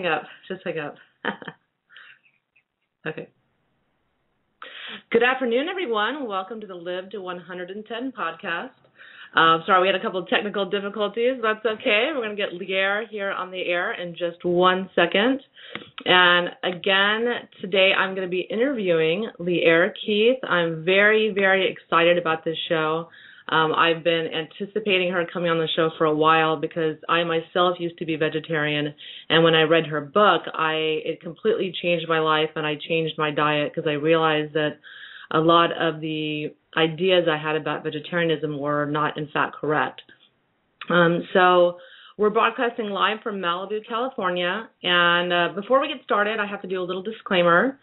Hang up. Just hang up. okay. Good afternoon, everyone. Welcome to the Live to 110 podcast. Uh, sorry, we had a couple of technical difficulties. That's okay. We're going to get Lierre here on the air in just one second. And again, today I'm going to be interviewing Lierre Keith. I'm very, very excited about this show. Um, I've been anticipating her coming on the show for a while because I myself used to be vegetarian, and when I read her book, I it completely changed my life, and I changed my diet because I realized that a lot of the ideas I had about vegetarianism were not in fact correct. Um, so we're broadcasting live from Malibu, California. And uh, before we get started, I have to do a little disclaimer.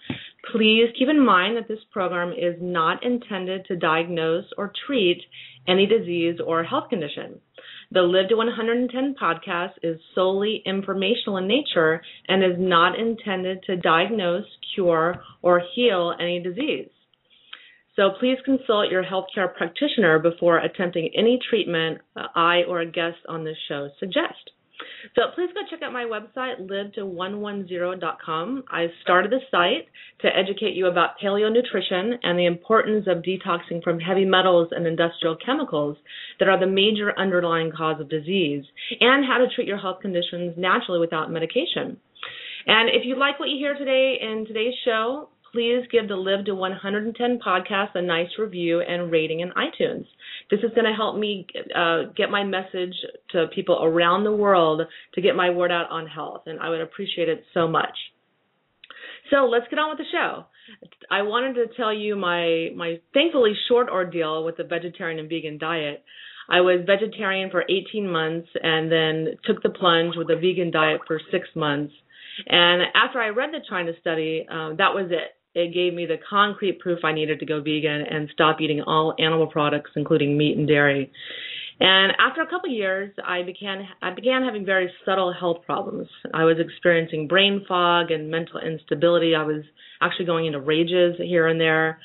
Please keep in mind that this program is not intended to diagnose or treat any disease or health condition. The Live to 110 podcast is solely informational in nature and is not intended to diagnose, cure, or heal any disease. So please consult your healthcare practitioner before attempting any treatment uh, I or a guest on this show suggest. So please go check out my website, liveto110.com. I've started the site to educate you about paleo nutrition and the importance of detoxing from heavy metals and industrial chemicals that are the major underlying cause of disease, and how to treat your health conditions naturally without medication. And if you like what you hear today in today's show, please give the Live to 110 podcast a nice review and rating in iTunes. This is going to help me uh, get my message to people around the world to get my word out on health, and I would appreciate it so much. So let's get on with the show. I wanted to tell you my my thankfully short ordeal with the vegetarian and vegan diet. I was vegetarian for 18 months and then took the plunge with a vegan diet for six months. And after I read the China study, um, that was it it gave me the concrete proof I needed to go vegan and stop eating all animal products, including meat and dairy. And after a couple of years, I began I began having very subtle health problems. I was experiencing brain fog and mental instability. I was actually going into rages here and there.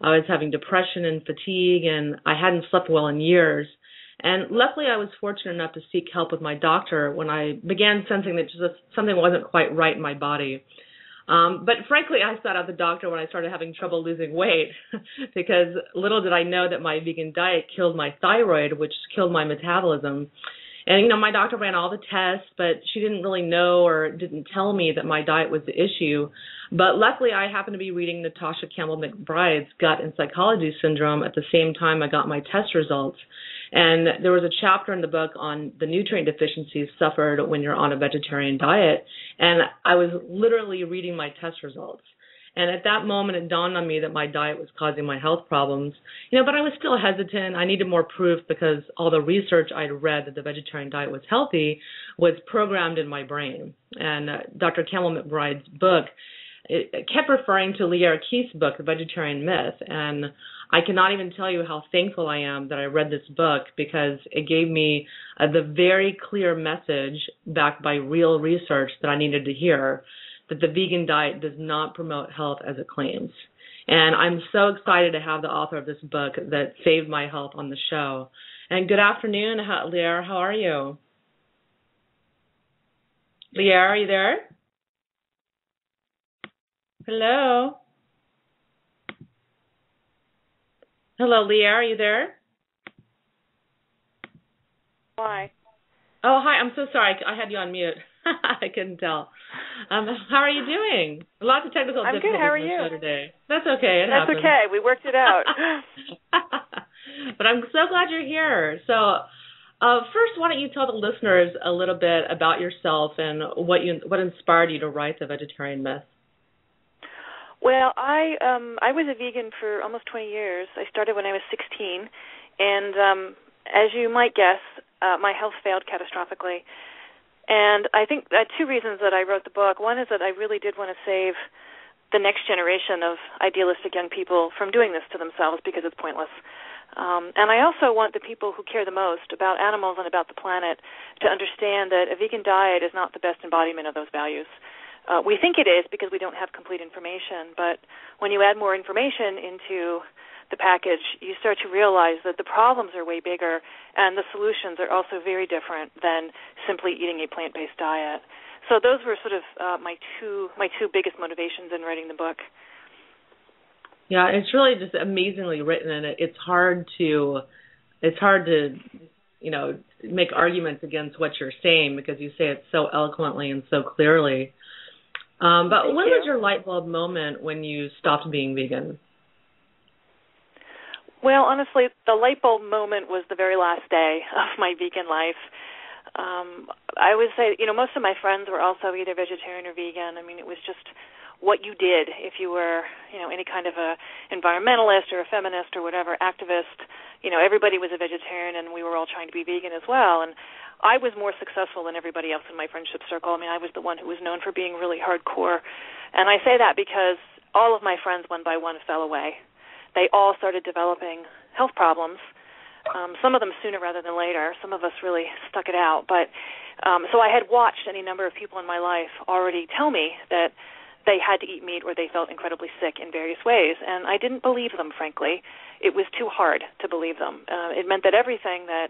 I was having depression and fatigue, and I hadn't slept well in years. And luckily, I was fortunate enough to seek help with my doctor when I began sensing that just something wasn't quite right in my body. Um, but frankly, I sought out the doctor when I started having trouble losing weight because little did I know that my vegan diet killed my thyroid, which killed my metabolism. And you know, my doctor ran all the tests, but she didn't really know or didn't tell me that my diet was the issue. But luckily, I happened to be reading Natasha Campbell McBride's Gut and Psychology Syndrome at the same time I got my test results. And there was a chapter in the book on the nutrient deficiencies suffered when you're on a vegetarian diet. And I was literally reading my test results. And at that moment, it dawned on me that my diet was causing my health problems. You know, but I was still hesitant. I needed more proof because all the research I'd read that the vegetarian diet was healthy was programmed in my brain. And uh, Dr. Campbell McBride's book it, kept referring to Lierre Keith's book, The Vegetarian Myth. And I cannot even tell you how thankful I am that I read this book because it gave me uh, the very clear message backed by real research that I needed to hear that the vegan diet does not promote health as it claims. And I'm so excited to have the author of this book that saved my health on the show. And good afternoon, Lierre. How are you? Lierre, are you there? Hello? Hello, Lierre, are you there? Hi. Oh, hi. I'm so sorry. I had you on mute. I couldn't tell. Um, how are you doing? Lots of technical I'm difficulties good. How are you? today. That's okay. It That's happens. okay. We worked it out. but I'm so glad you're here. So, uh, first, why don't you tell the listeners a little bit about yourself and what you what inspired you to write the Vegetarian Myth? Well, I um I was a vegan for almost 20 years. I started when I was 16, and um as you might guess, uh my health failed catastrophically. And I think uh, two reasons that I wrote the book. One is that I really did want to save the next generation of idealistic young people from doing this to themselves because it's pointless. Um, and I also want the people who care the most about animals and about the planet to understand that a vegan diet is not the best embodiment of those values. Uh, we think it is because we don't have complete information, but when you add more information into the package, you start to realize that the problems are way bigger and the solutions are also very different than simply eating a plant-based diet. So those were sort of uh, my two my two biggest motivations in writing the book. Yeah, it's really just amazingly written, and it's hard to it's hard to you know make arguments against what you're saying because you say it so eloquently and so clearly. Um, but Thank when you. was your light bulb moment when you stopped being vegan? Well, honestly, the light bulb moment was the very last day of my vegan life. Um, I would say, you know, most of my friends were also either vegetarian or vegan. I mean, it was just what you did if you were, you know, any kind of a environmentalist or a feminist or whatever activist. You know, everybody was a vegetarian, and we were all trying to be vegan as well. And I was more successful than everybody else in my friendship circle. I mean, I was the one who was known for being really hardcore, and I say that because all of my friends, one by one, fell away they all started developing health problems. Um, some of them sooner rather than later. Some of us really stuck it out. But um, so I had watched any number of people in my life already tell me that they had to eat meat or they felt incredibly sick in various ways, and I didn't believe them. Frankly, it was too hard to believe them. Uh, it meant that everything that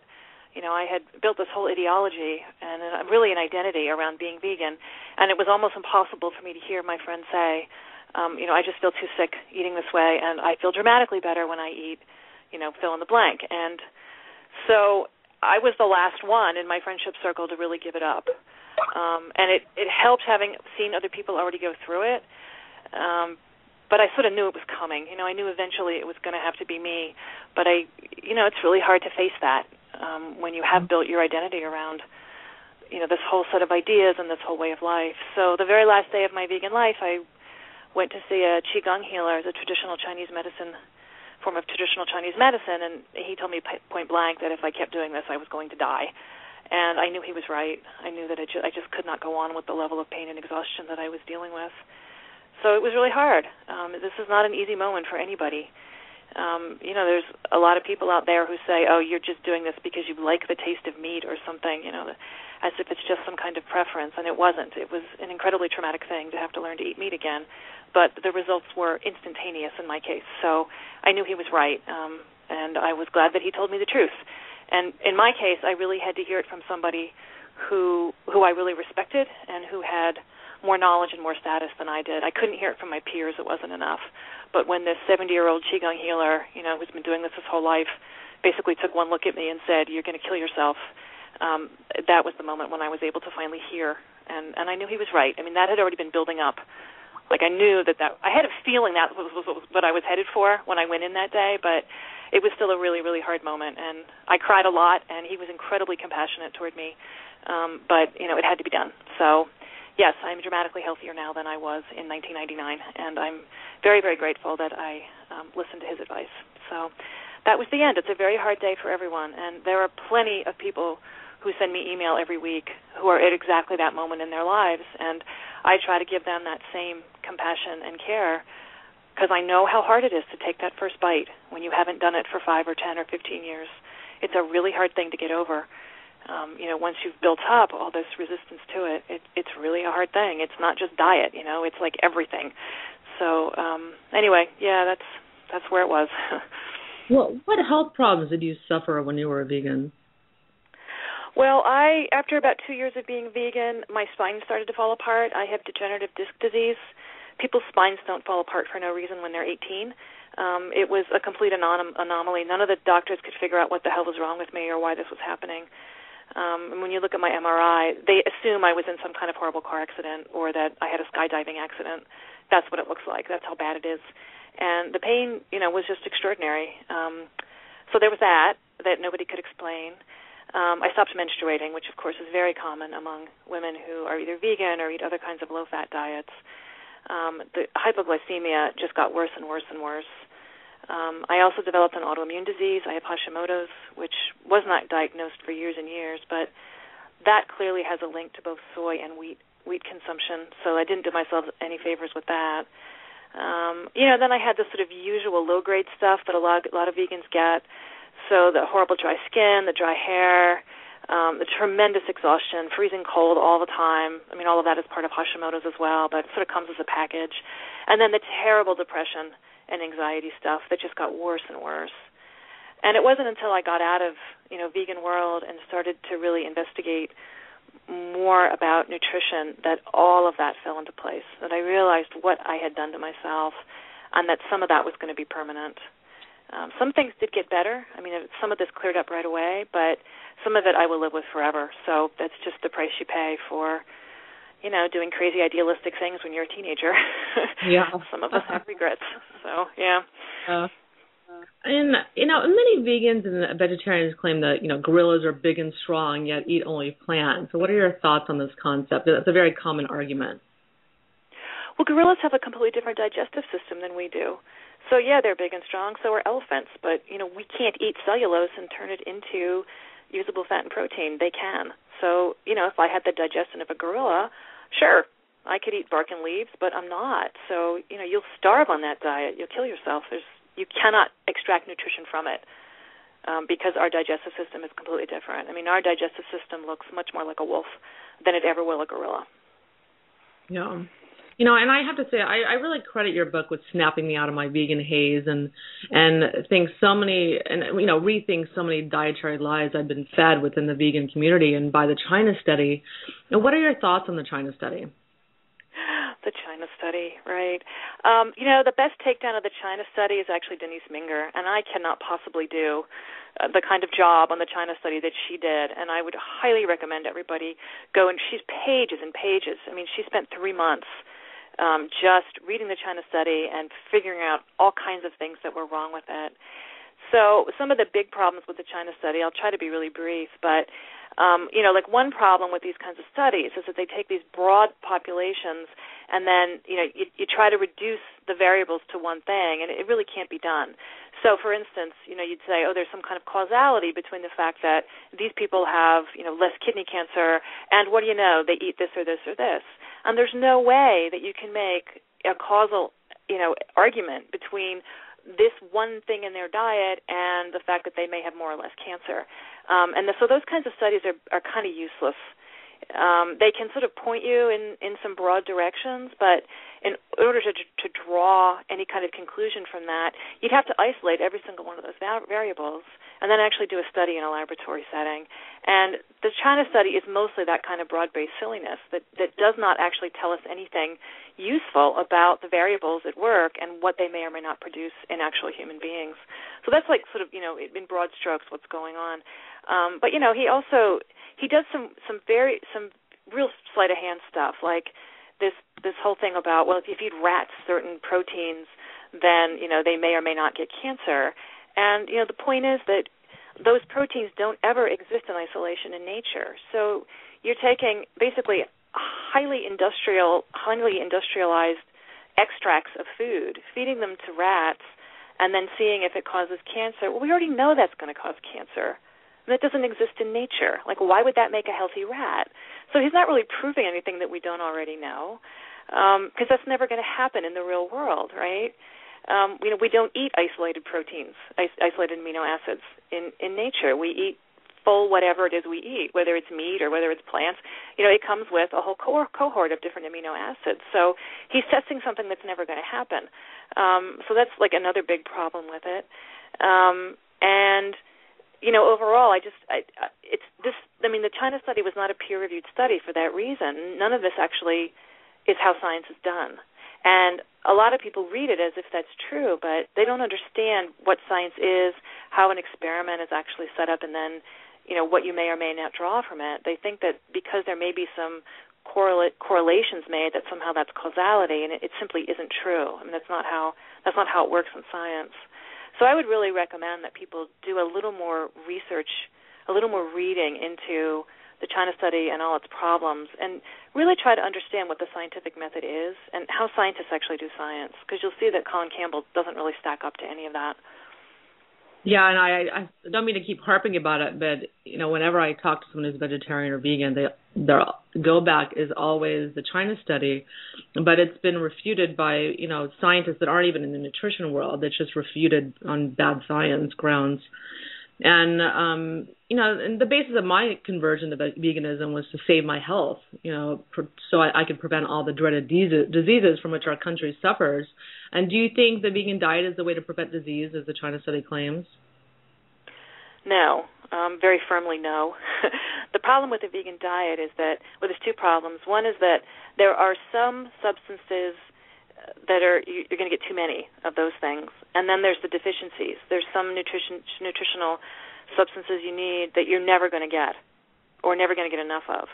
you know, I had built this whole ideology and really an identity around being vegan, and it was almost impossible for me to hear my friends say, um, you know, I just feel too sick eating this way, and I feel dramatically better when I eat, you know, fill in the blank. And so I was the last one in my friendship circle to really give it up. Um, and it it helped having seen other people already go through it. Um, but I sort of knew it was coming. You know, I knew eventually it was going to have to be me. But I, you know, it's really hard to face that um, when you have built your identity around, you know, this whole set of ideas and this whole way of life. So the very last day of my vegan life, I went to see a qigong healer, a traditional Chinese medicine form of traditional Chinese medicine, and he told me point blank that if I kept doing this, I was going to die. And I knew he was right. I knew that I, ju- I just could not go on with the level of pain and exhaustion that I was dealing with. So it was really hard. Um, this is not an easy moment for anybody. Um, you know, there's a lot of people out there who say, "Oh, you're just doing this because you like the taste of meat or something," you know, as if it's just some kind of preference, and it wasn't. It was an incredibly traumatic thing to have to learn to eat meat again but the results were instantaneous in my case. So I knew he was right, um, and I was glad that he told me the truth. And in my case, I really had to hear it from somebody who who I really respected and who had more knowledge and more status than I did. I couldn't hear it from my peers; it wasn't enough. But when this 70-year-old qigong healer, you know, who's been doing this his whole life, basically took one look at me and said, "You're going to kill yourself," um, that was the moment when I was able to finally hear, and and I knew he was right. I mean, that had already been building up like I knew that that I had a feeling that was, was, was what I was headed for when I went in that day, but it was still a really really hard moment, and I cried a lot, and he was incredibly compassionate toward me, um, but you know it had to be done. So yes, I'm dramatically healthier now than I was in 1999, and I'm very very grateful that I um, listened to his advice. So that was the end. It's a very hard day for everyone, and there are plenty of people who send me email every week who are at exactly that moment in their lives and I try to give them that same compassion and care because I know how hard it is to take that first bite when you haven't done it for 5 or 10 or 15 years. It's a really hard thing to get over. Um, you know, once you've built up all this resistance to it, it, it's really a hard thing. It's not just diet, you know, it's like everything. So, um, anyway, yeah, that's that's where it was. well, what health problems did you suffer when you were a vegan? Well, I after about two years of being vegan, my spine started to fall apart. I have degenerative disc disease. People's spines don't fall apart for no reason when they're 18. Um, it was a complete anom- anomaly. None of the doctors could figure out what the hell was wrong with me or why this was happening. Um, and when you look at my MRI, they assume I was in some kind of horrible car accident or that I had a skydiving accident. That's what it looks like. That's how bad it is. And the pain, you know, was just extraordinary. Um, so there was that that nobody could explain. Um, I stopped menstruating, which of course is very common among women who are either vegan or eat other kinds of low-fat diets. Um, the hypoglycemia just got worse and worse and worse. Um, I also developed an autoimmune disease. I have Hashimoto's, which was not diagnosed for years and years, but that clearly has a link to both soy and wheat wheat consumption. So I didn't do myself any favors with that. Um, you know, then I had the sort of usual low grade stuff that a lot a lot of vegans get so the horrible dry skin, the dry hair, um, the tremendous exhaustion, freezing cold all the time. I mean, all of that is part of Hashimoto's as well, but it sort of comes as a package. And then the terrible depression and anxiety stuff that just got worse and worse. And it wasn't until I got out of, you know, vegan world and started to really investigate more about nutrition that all of that fell into place. That I realized what I had done to myself and that some of that was going to be permanent. Um, some things did get better. I mean, some of this cleared up right away, but some of it I will live with forever. So that's just the price you pay for, you know, doing crazy idealistic things when you're a teenager. Yeah. some of us have regrets. So yeah. Uh, and you know, many vegans and vegetarians claim that you know gorillas are big and strong, yet eat only plants. So, what are your thoughts on this concept? That's a very common argument. Well, gorillas have a completely different digestive system than we do. So yeah, they're big and strong. So are elephants, but you know we can't eat cellulose and turn it into usable fat and protein. They can. So you know if I had the digestion of a gorilla, sure, I could eat bark and leaves, but I'm not. So you know you'll starve on that diet. You'll kill yourself. There's you cannot extract nutrition from it um, because our digestive system is completely different. I mean, our digestive system looks much more like a wolf than it ever will a gorilla. Yeah. You know, and I have to say, I, I really credit your book with snapping me out of my vegan haze and and think so many and you know rethink so many dietary lies I've been fed within the vegan community and by the China study. And what are your thoughts on the China study? The China study, right? Um, you know, the best takedown of the China study is actually Denise Minger, and I cannot possibly do uh, the kind of job on the China study that she did. And I would highly recommend everybody go and she's pages and pages. I mean, she spent three months um, just reading the China study and figuring out all kinds of things that were wrong with it. So some of the big problems with the China study, I'll try to be really brief, but um, you know, like one problem with these kinds of studies is that they take these broad populations and then you know you, you try to reduce the variables to one thing, and it really can't be done. So, for instance, you know, you'd say, oh, there's some kind of causality between the fact that these people have, you know, less kidney cancer, and what do you know, they eat this or this or this, and there's no way that you can make a causal, you know, argument between this one thing in their diet and the fact that they may have more or less cancer. Um, and the, so those kinds of studies are, are kind of useless. Um, they can sort of point you in, in some broad directions, but in order to, to draw any kind of conclusion from that, you'd have to isolate every single one of those variables and then actually do a study in a laboratory setting. And the China study is mostly that kind of broad-based silliness that, that does not actually tell us anything useful about the variables at work and what they may or may not produce in actual human beings. So that's like sort of, you know, in broad strokes what's going on. Um, but you know, he also he does some some very some real sleight of hand stuff like this this whole thing about well if you feed rats certain proteins then you know they may or may not get cancer. And you know the point is that those proteins don't ever exist in isolation in nature. So you're taking basically highly industrial highly industrialized extracts of food feeding them to rats and then seeing if it causes cancer. Well we already know that's going to cause cancer that doesn't exist in nature. Like, why would that make a healthy rat? So he's not really proving anything that we don't already know, because um, that's never going to happen in the real world, right? Um, you know, we don't eat isolated proteins, is- isolated amino acids in in nature. We eat full whatever it is we eat, whether it's meat or whether it's plants. You know, it comes with a whole co- cohort of different amino acids. So he's testing something that's never going to happen. Um, so that's like another big problem with it. Um, and you know, overall, I just, I, it's this. I mean, the China study was not a peer-reviewed study for that reason. None of this actually is how science is done, and a lot of people read it as if that's true, but they don't understand what science is, how an experiment is actually set up, and then, you know, what you may or may not draw from it. They think that because there may be some correlate correlations made, that somehow that's causality, and it, it simply isn't true. I mean, that's not how that's not how it works in science. So I would really recommend that people do a little more research, a little more reading into the China study and all its problems, and really try to understand what the scientific method is and how scientists actually do science. Because you'll see that Colin Campbell doesn't really stack up to any of that. Yeah, and I, I don't mean to keep harping about it, but you know, whenever I talk to someone who's vegetarian or vegan, they their go back is always the China study, but it's been refuted by you know scientists that aren't even in the nutrition world. It's just refuted on bad science grounds. And um, you know, and the basis of my conversion to veganism was to save my health. You know, so I, I could prevent all the dreaded diseases from which our country suffers. And do you think the vegan diet is the way to prevent disease, as the China study claims? No, um, very firmly no. the problem with the vegan diet is that well, there's two problems. One is that there are some substances that are you're going to get too many of those things, and then there's the deficiencies. There's some nutrition nutritional substances you need that you're never going to get or never going to get enough of.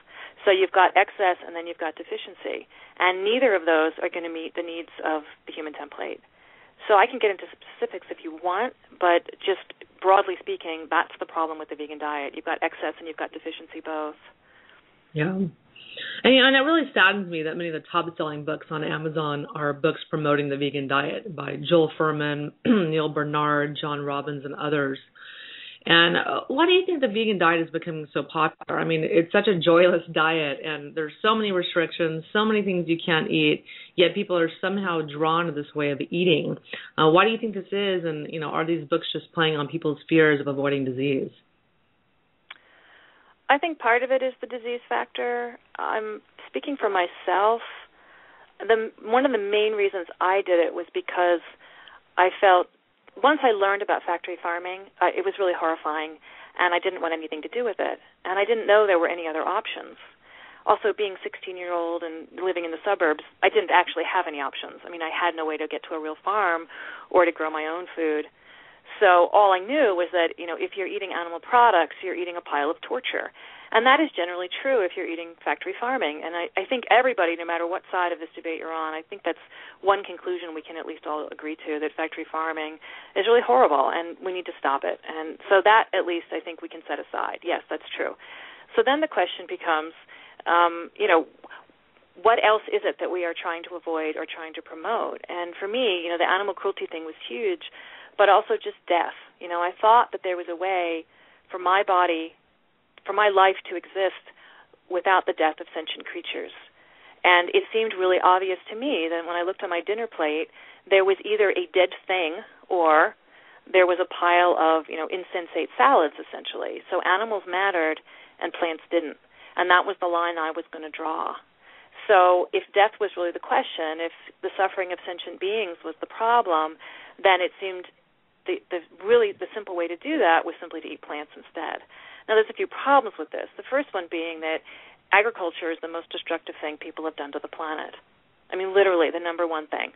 So you've got excess and then you've got deficiency, and neither of those are going to meet the needs of the human template. So I can get into specifics if you want, but just broadly speaking, that's the problem with the vegan diet. You've got excess and you've got deficiency both. Yeah. And, you know, and it really saddens me that many of the top-selling books on Amazon are books promoting the vegan diet by Joel Fuhrman, Neal Barnard, John Robbins, and others. And uh, why do you think the vegan diet is becoming so popular? I mean, it's such a joyless diet, and there's so many restrictions, so many things you can't eat. Yet people are somehow drawn to this way of eating. Uh, why do you think this is? And you know, are these books just playing on people's fears of avoiding disease? I think part of it is the disease factor. I'm speaking for myself. The one of the main reasons I did it was because I felt once I learned about factory farming, uh, it was really horrifying, and I didn't want anything to do with it. And I didn't know there were any other options. Also, being 16 year old and living in the suburbs, I didn't actually have any options. I mean, I had no way to get to a real farm or to grow my own food. So all I knew was that, you know, if you're eating animal products, you're eating a pile of torture. And that is generally true if you're eating factory farming. And I, I think everybody, no matter what side of this debate you're on, I think that's one conclusion we can at least all agree to that factory farming is really horrible and we need to stop it. And so that at least I think we can set aside. Yes, that's true. So then the question becomes, um, you know, what else is it that we are trying to avoid or trying to promote? And for me, you know, the animal cruelty thing was huge but also just death. You know, I thought that there was a way for my body, for my life to exist without the death of sentient creatures. And it seemed really obvious to me that when I looked on my dinner plate, there was either a dead thing or there was a pile of, you know, insensate salads essentially. So animals mattered and plants didn't. And that was the line I was going to draw. So if death was really the question, if the suffering of sentient beings was the problem, then it seemed the, the really the simple way to do that was simply to eat plants instead. Now there's a few problems with this. The first one being that agriculture is the most destructive thing people have done to the planet. I mean literally the number one thing.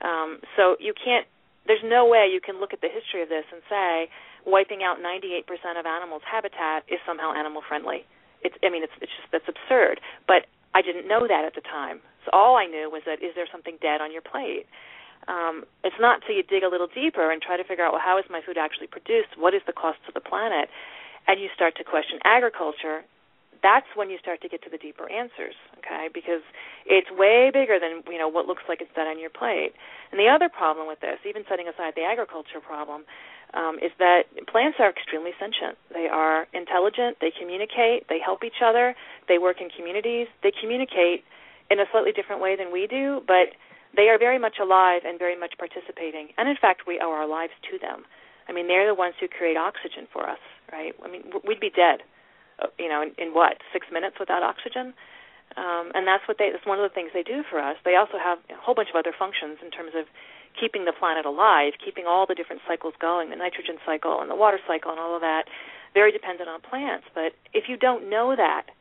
Um, so you can't there's no way you can look at the history of this and say wiping out 98% of animals' habitat is somehow animal friendly. It's I mean it's it's just that's absurd. But I didn't know that at the time. So all I knew was that is there something dead on your plate? um, it's not until you dig a little deeper and try to figure out well how is my food actually produced what is the cost to the planet and you start to question agriculture that's when you start to get to the deeper answers okay because it's way bigger than you know what looks like it's done on your plate and the other problem with this even setting aside the agriculture problem um, is that plants are extremely sentient they are intelligent they communicate they help each other they work in communities they communicate in a slightly different way than we do but they are very much alive and very much participating. And in fact, we owe our lives to them. I mean, they're the ones who create oxygen for us, right? I mean, we'd be dead, uh, you know, in, in what six minutes without oxygen. Um, and that's what they. That's one of the things they do for us. They also have a whole bunch of other functions in terms of keeping the planet alive, keeping all the different cycles going, the nitrogen cycle and the water cycle and all of that. Very dependent on plants. But if you don't know that,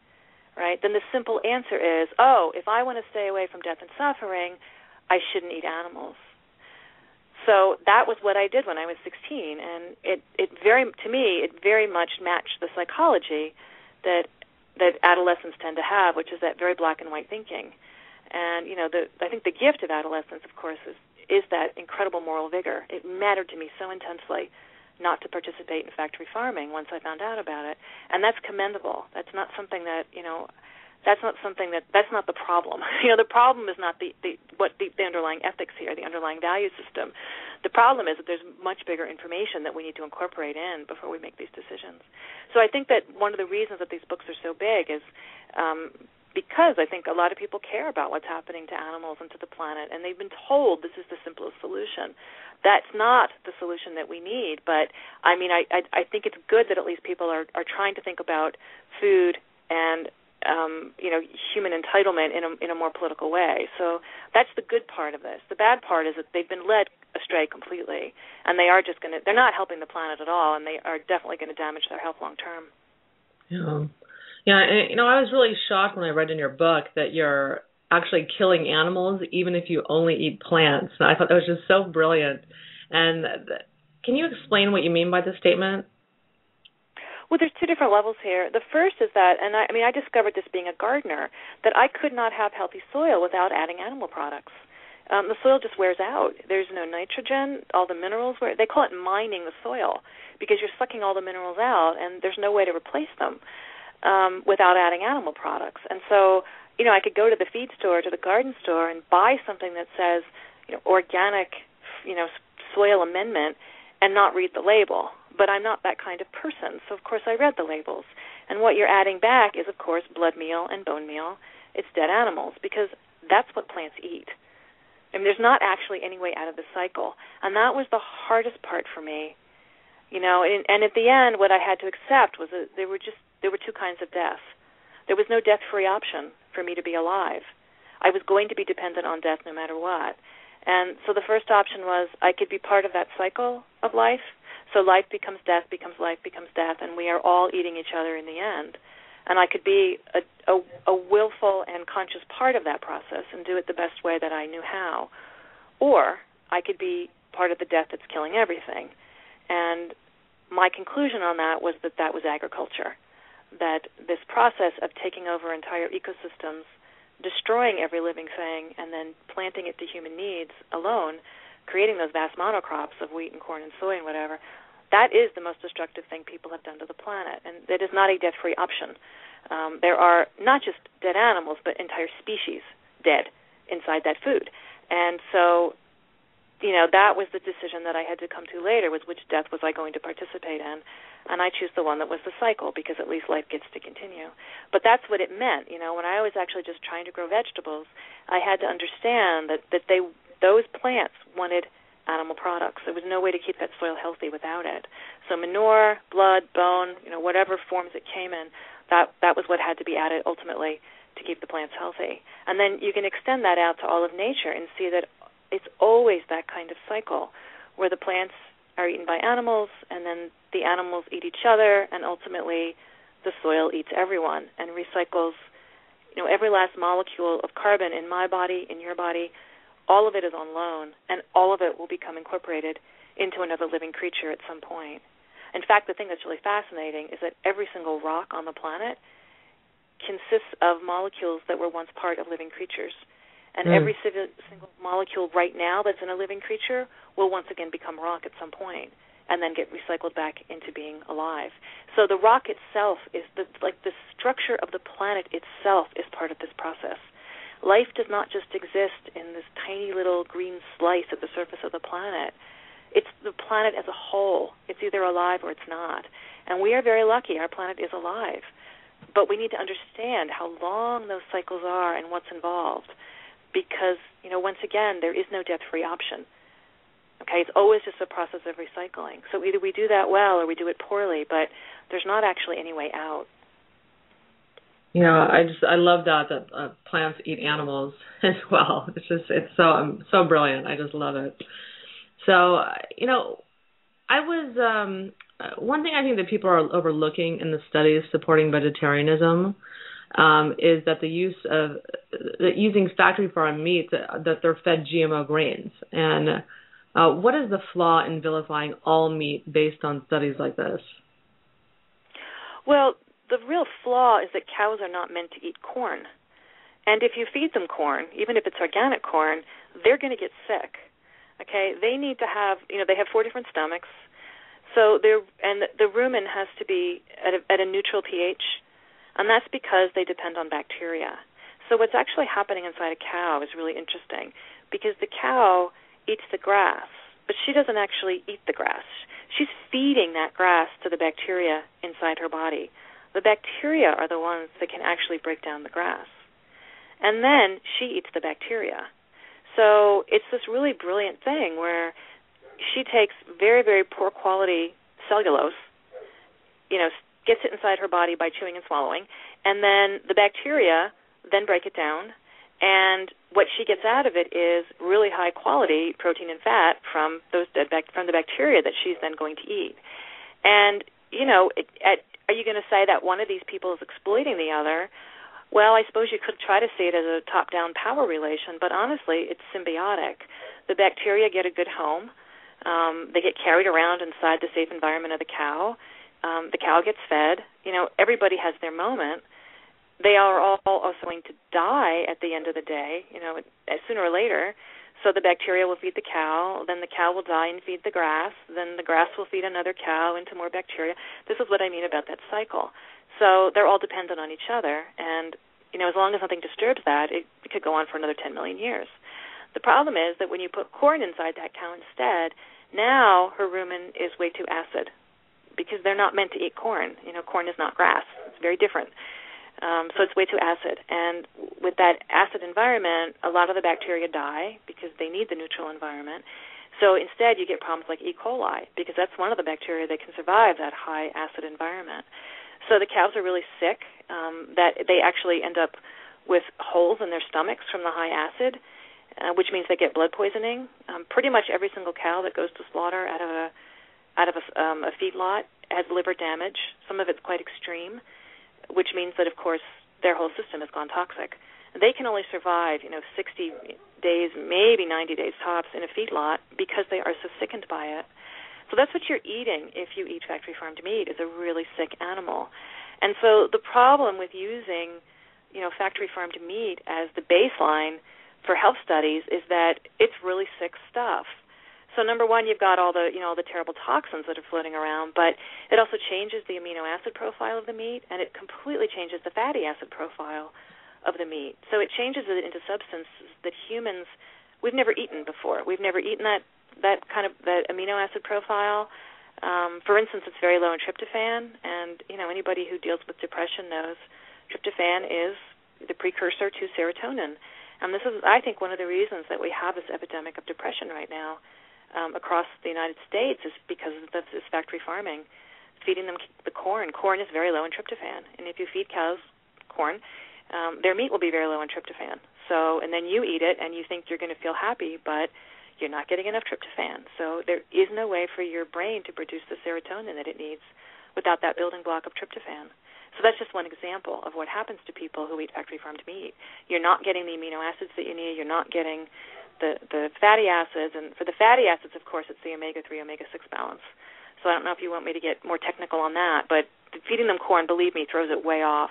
right, then the simple answer is, oh, if I want to stay away from death and suffering, I shouldn't eat animals. So that was what I did when I was 16, and it it very to me it very much matched the psychology that that adolescents tend to have, which is that very black and white thinking. And you know, the I think the gift of adolescence, of course, is is that incredible moral vigor. It mattered to me so intensely not to participate in factory farming once I found out about it, and that's commendable. That's not something that you know that's not something that that's not the problem. You know, the problem is not the, the what the, the underlying ethics here, the underlying value system. The problem is that there's much bigger information that we need to incorporate in before we make these decisions. So I think that one of the reasons that these books are so big is um, because I think a lot of people care about what's happening to animals and to the planet, and they've been told this is the simplest solution. That's not the solution that we need, but I mean, I I, I think it's good that at least people are are trying to think about food and um, you know human entitlement in a in a more political way. So that's the good part of this. The bad part is that they've been led astray completely, and they are just going to they're not helping the planet at all, and they are definitely going to damage their health long term. Yeah. Yeah, and, you know, I was really shocked when I read in your book that you're actually killing animals even if you only eat plants. I thought that was just so brilliant. And can you explain what you mean by this statement? Well, there's two different levels here. The first is that, and I, I mean, I discovered this being a gardener, that I could not have healthy soil without adding animal products. Um, the soil just wears out. There's no nitrogen. All the minerals wear. They call it mining the soil because you're sucking all the minerals out, and there's no way to replace them um, without adding animal products. And so, you know, I could go to the feed store, to the garden store, and buy something that says, you know, organic, you know, soil amendment, and not read the label. But I'm not that kind of person, so of course I read the labels. And what you're adding back is, of course, blood meal and bone meal. It's dead animals because that's what plants eat. I mean, there's not actually any way out of the cycle, and that was the hardest part for me. You know, and, and at the end, what I had to accept was that there were just there were two kinds of death. There was no death-free option for me to be alive. I was going to be dependent on death no matter what. And so the first option was I could be part of that cycle of life. So life becomes death, becomes life, becomes death, and we are all eating each other in the end. And I could be a, a, a willful and conscious part of that process and do it the best way that I knew how. Or I could be part of the death that's killing everything. And my conclusion on that was that that was agriculture that this process of taking over entire ecosystems, destroying every living thing, and then planting it to human needs alone, creating those vast monocrops of wheat and corn and soy and whatever, that is the most destructive thing people have done to the planet, and that is not a death-free option. Um, there are not just dead animals, but entire species dead inside that food, and so you know that was the decision that I had to come to later was which death was I going to participate in and I choose the one that was the cycle because at least life gets to continue. But that's what it meant you know. When I was actually just trying to grow vegetables I had to understand that that they those plants wanted animal products. There was no way to keep that soil healthy without it. So manure blood bone you know whatever forms it came in that that was what had to be added ultimately to keep the plants healthy. And then you can extend that out to all of nature and see that it's always that kind of cycle where the plants are eaten by animals and then the animals eat each other and ultimately the soil eats everyone and recycles you know every last molecule of carbon in my body in your body all of it is on loan and all of it will become incorporated into another living creature at some point in fact the thing that's really fascinating is that every single rock on the planet consists of molecules that were once part of living creatures and mm. every single molecule right now that's in a living creature will once again become rock at some point and then get recycled back into being alive. So the rock itself is the like the structure of the planet itself is part of this process. Life does not just exist in this tiny little green slice at the surface of the planet. It's the planet as a whole. It's either alive or it's not. And we are very lucky our planet is alive. But we need to understand how long those cycles are and what's involved because you know once again there is no death-free option. Okay, it's always just a process of recycling. So either we do that well or we do it poorly, but there's not actually any way out. Yeah, I just I love that that uh, plants eat animals as well. It's just it's so um, so brilliant. I just love it. So you know, I was um, uh, one thing I think that people are overlooking in the studies supporting vegetarianism um, is that the use of that using factory farm meat that, that they're fed GMO grains. And uh, what is the flaw in vilifying all meat based on studies like this? Well, the real flaw is that cows are not meant to eat corn. And if you feed them corn, even if it's organic corn, they're going to get sick. Okay, they need to have, you know, they have four different stomachs. So they're and the rumen has to be at a, at a neutral pH and that's because they depend on bacteria. So what's actually happening inside a cow is really interesting because the cow eats the grass, but she doesn't actually eat the grass. She's feeding that grass to the bacteria inside her body. The bacteria are the ones that can actually break down the grass. and then she eats the bacteria. So it's this really brilliant thing where she takes very, very poor quality cellulose, you know, gets it inside her body by chewing and swallowing, and then the bacteria then break it down, and what she gets out of it is really high quality protein and fat from those dead bac- from the bacteria that she's then going to eat. And you know, it, at, are you going to say that one of these people is exploiting the other? Well, I suppose you could try to see it as a top-down power relation, but honestly, it's symbiotic. The bacteria get a good home. Um, they get carried around inside the safe environment of the cow. Um, the cow gets fed. You know, everybody has their moment. They are all also going to die at the end of the day. You know, sooner or later. So the bacteria will feed the cow, then the cow will die and feed the grass, then the grass will feed another cow into more bacteria. This is what I mean about that cycle. So they're all dependent on each other, and you know, as long as nothing disturbs that, it, it could go on for another 10 million years. The problem is that when you put corn inside that cow instead, now her rumen is way too acid because they're not meant to eat corn. You know, corn is not grass; it's very different. Um, so it's way too acid, and with that acid environment, a lot of the bacteria die because they need the neutral environment. So instead, you get problems like E. coli because that's one of the bacteria that can survive that high acid environment. So the cows are really sick. Um, that they actually end up with holes in their stomachs from the high acid, uh, which means they get blood poisoning. Um, pretty much every single cow that goes to slaughter out of a out of a, um, a feedlot has liver damage. Some of it's quite extreme, which means that of course their whole system has gone toxic. They can only survive, you know, 60 days, maybe 90 days tops in a feedlot because they are so sickened by it. So that's what you're eating if you eat factory farmed meat is a really sick animal. And so the problem with using, you know, factory farmed meat as the baseline for health studies is that it's really sick stuff. So number one, you've got all the you know all the terrible toxins that are floating around, but it also changes the amino acid profile of the meat, and it completely changes the fatty acid profile of the meat. So it changes it into substances that humans we've never eaten before. We've never eaten that that kind of that amino acid profile. Um, for instance, it's very low in tryptophan, and you know anybody who deals with depression knows tryptophan is the precursor to serotonin. And this is, I think, one of the reasons that we have this epidemic of depression right now um, across the United States is because of this factory farming, feeding them the corn. Corn is very low in tryptophan, and if you feed cows corn, um, their meat will be very low in tryptophan. So, and then you eat it, and you think you're going to feel happy, but you're not getting enough tryptophan. So there is no way for your brain to produce the serotonin that it needs without that building block of tryptophan. So that's just one example of what happens to people who eat factory farmed meat. You're not getting the amino acids that you need. You're not getting the the fatty acids, and for the fatty acids, of course, it's the omega three omega six balance. So I don't know if you want me to get more technical on that, but feeding them corn, believe me, throws it way off.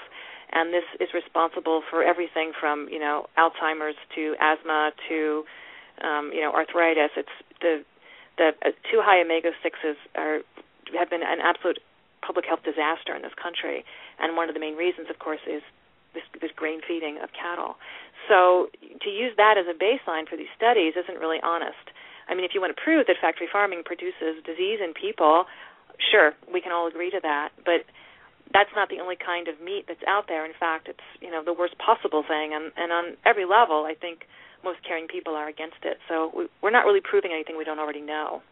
And this is responsible for everything from you know Alzheimer's to asthma to um, you know, arthritis. It's the the uh, too high omega sixes are have been an absolute public health disaster in this country, and one of the main reasons, of course, is this, this grain feeding of cattle. So to use that as a baseline for these studies isn't really honest. I mean, if you want to prove that factory farming produces disease in people, sure, we can all agree to that, but that's not the only kind of meat that's out there. In fact, it's you know the worst possible thing, and and on every level, I think most caring people are against it. So we, we're not really proving anything we don't already know.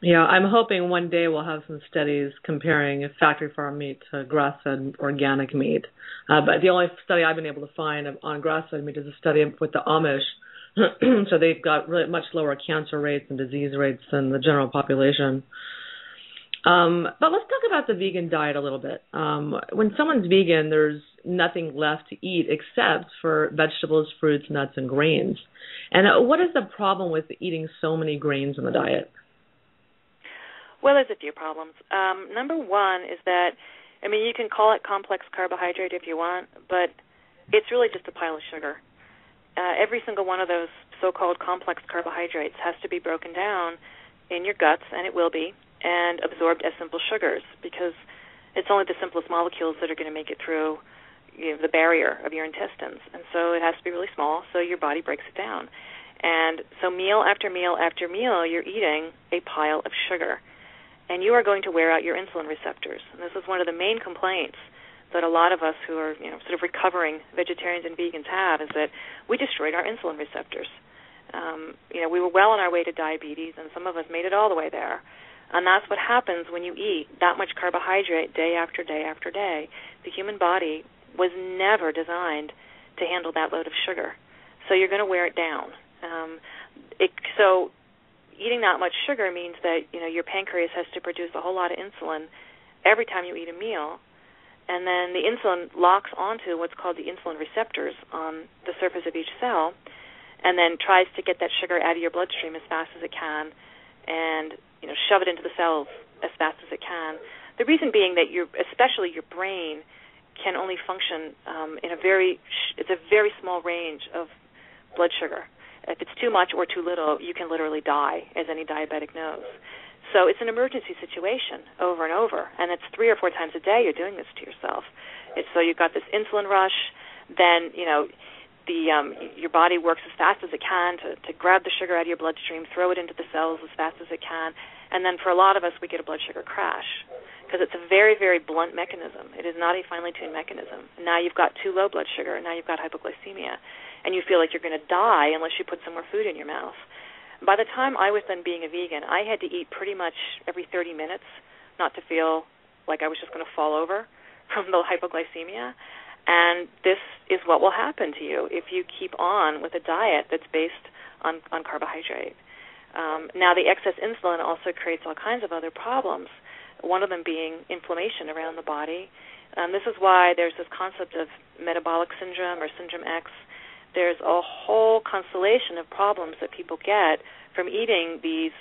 Yeah, I'm hoping one day we'll have some studies comparing factory farm meat to grass-fed organic meat. Uh, but the only study I've been able to find on grass-fed meat is a study with the Amish. so they've got really much lower cancer rates and disease rates than the general population. Um, but let's talk about the vegan diet a little bit. Um, when someone's vegan, there's nothing left to eat except for vegetables, fruits, nuts, and grains. And uh, what is the problem with eating so many grains in the diet? Well, there's a few problems. Um, number one is that, I mean, you can call it complex carbohydrate if you want, but it's really just a pile of sugar. Uh, every single one of those so-called complex carbohydrates has to be broken down in your guts, and it will be, and absorbed as simple sugars because it's only the simplest molecules that are going to make it through you know, the barrier of your intestines, and so it has to be really small, so your body breaks it down. And so meal after meal after meal, you're eating a pile of sugar, and you are going to wear out your insulin receptors. And this is one of the main complaints that a lot of us who are you know sort of recovering vegetarians and vegans have is that we destroyed our insulin receptors. Um, you know, we were well on our way to diabetes, and some of us made it all the way there. And that's what happens when you eat that much carbohydrate day after day after day. The human body was never designed to handle that load of sugar, so you're going to wear it down. Um, it, so eating that much sugar means that you know your pancreas has to produce a whole lot of insulin every time you eat a meal, and then the insulin locks onto what's called the insulin receptors on the surface of each cell, and then tries to get that sugar out of your bloodstream as fast as it can, and you know shove it into the cells as fast as it can. The reason being that your, especially your brain, can only function um, in a very, it's a very small range of blood sugar. If it's too much or too little, you can literally die, as any diabetic knows. So it's an emergency situation over and over, and it's three or four times a day you're doing this to yourself. It's so you've got this insulin rush, then you know the um, your body works as fast as it can to to grab the sugar out of your bloodstream, throw it into the cells as fast as it can, and then for a lot of us we get a blood sugar crash because it's a very very blunt mechanism. It is not a finely tuned mechanism. Now you've got too low blood sugar, and now you've got hypoglycemia and you feel like you're going to die unless you put some more food in your mouth. By the time I was done being a vegan, I had to eat pretty much every 30 minutes not to feel like I was just going to fall over from the hypoglycemia. And this is what will happen to you if you keep on with a diet that's based on, on carbohydrate. Um, now, the excess insulin also creates all kinds of other problems, one of them being inflammation around the body. Um, this is why there's this concept of metabolic syndrome or syndrome X, there's a whole constellation of problems that people get from eating these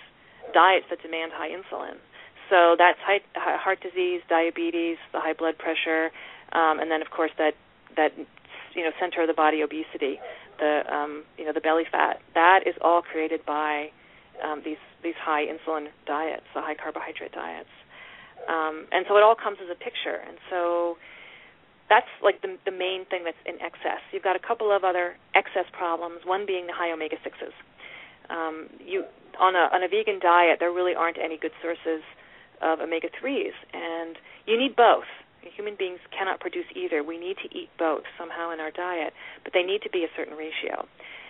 diets that demand high insulin. So that's high, heart disease, diabetes, the high blood pressure, um, and then of course that that you know center of the body obesity, the um, you know the belly fat. That is all created by um, these these high insulin diets, the high carbohydrate diets, um, and so it all comes as a picture. And so that's like the the main thing that's in excess. You've got a couple of other excess problems. One being the high omega sixes. Um, you on a on a vegan diet, there really aren't any good sources of omega threes, and you need both. Human beings cannot produce either. We need to eat both somehow in our diet, but they need to be a certain ratio.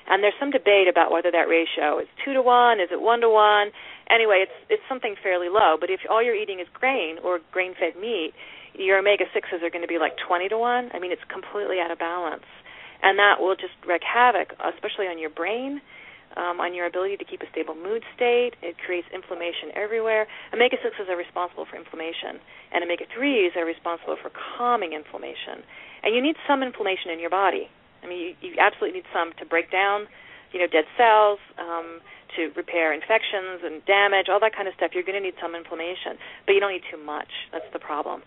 And there's some debate about whether that ratio is two to one, is it one to one. Anyway, it's it's something fairly low. But if all you're eating is grain or grain-fed meat, your omega sixes are going to be like 20 to 1. I mean, it's completely out of balance. And that will just wreak havoc, especially on your brain, um, on your ability to keep a stable mood state. It creates inflammation everywhere. Omega 6s are responsible for inflammation, and omega 3s are responsible for calming inflammation. And you need some inflammation in your body. I mean, you, you absolutely need some to break down, you know, dead cells, um, to repair infections and damage, all that kind of stuff. You're going to need some inflammation, but you don't need too much. That's the problem.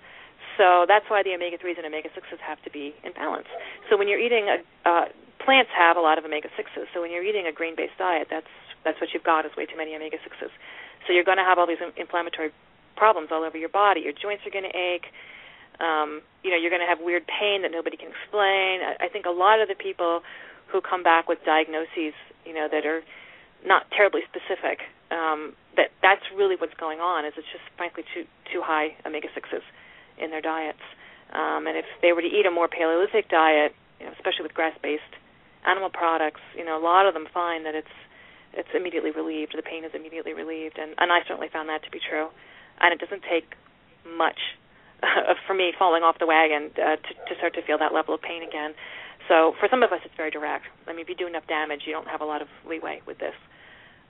So that's why the omega 3s and omega 6s have to be in balance. So when you're eating a uh, plants have a lot of omega 6s. So when you're eating a grain-based diet, that's that's what you've got is way too many omega 6s. So you're going to have all these inflammatory problems all over your body. Your joints are going to ache. Um, you know, you're going to have weird pain that nobody can explain. I, I think a lot of the people who come back with diagnoses, you know, that are not terribly specific, um, that that's really what's going on. Is it's just frankly too too high omega sixes in their diets. Um, and if they were to eat a more Paleolithic diet, you know, especially with grass-based animal products, you know, a lot of them find that it's it's immediately relieved. The pain is immediately relieved, and and I certainly found that to be true. And it doesn't take much uh, for me falling off the wagon uh, to to start to feel that level of pain again. So for some of us, it's very direct. I mean, if you do enough damage, you don't have a lot of leeway with this.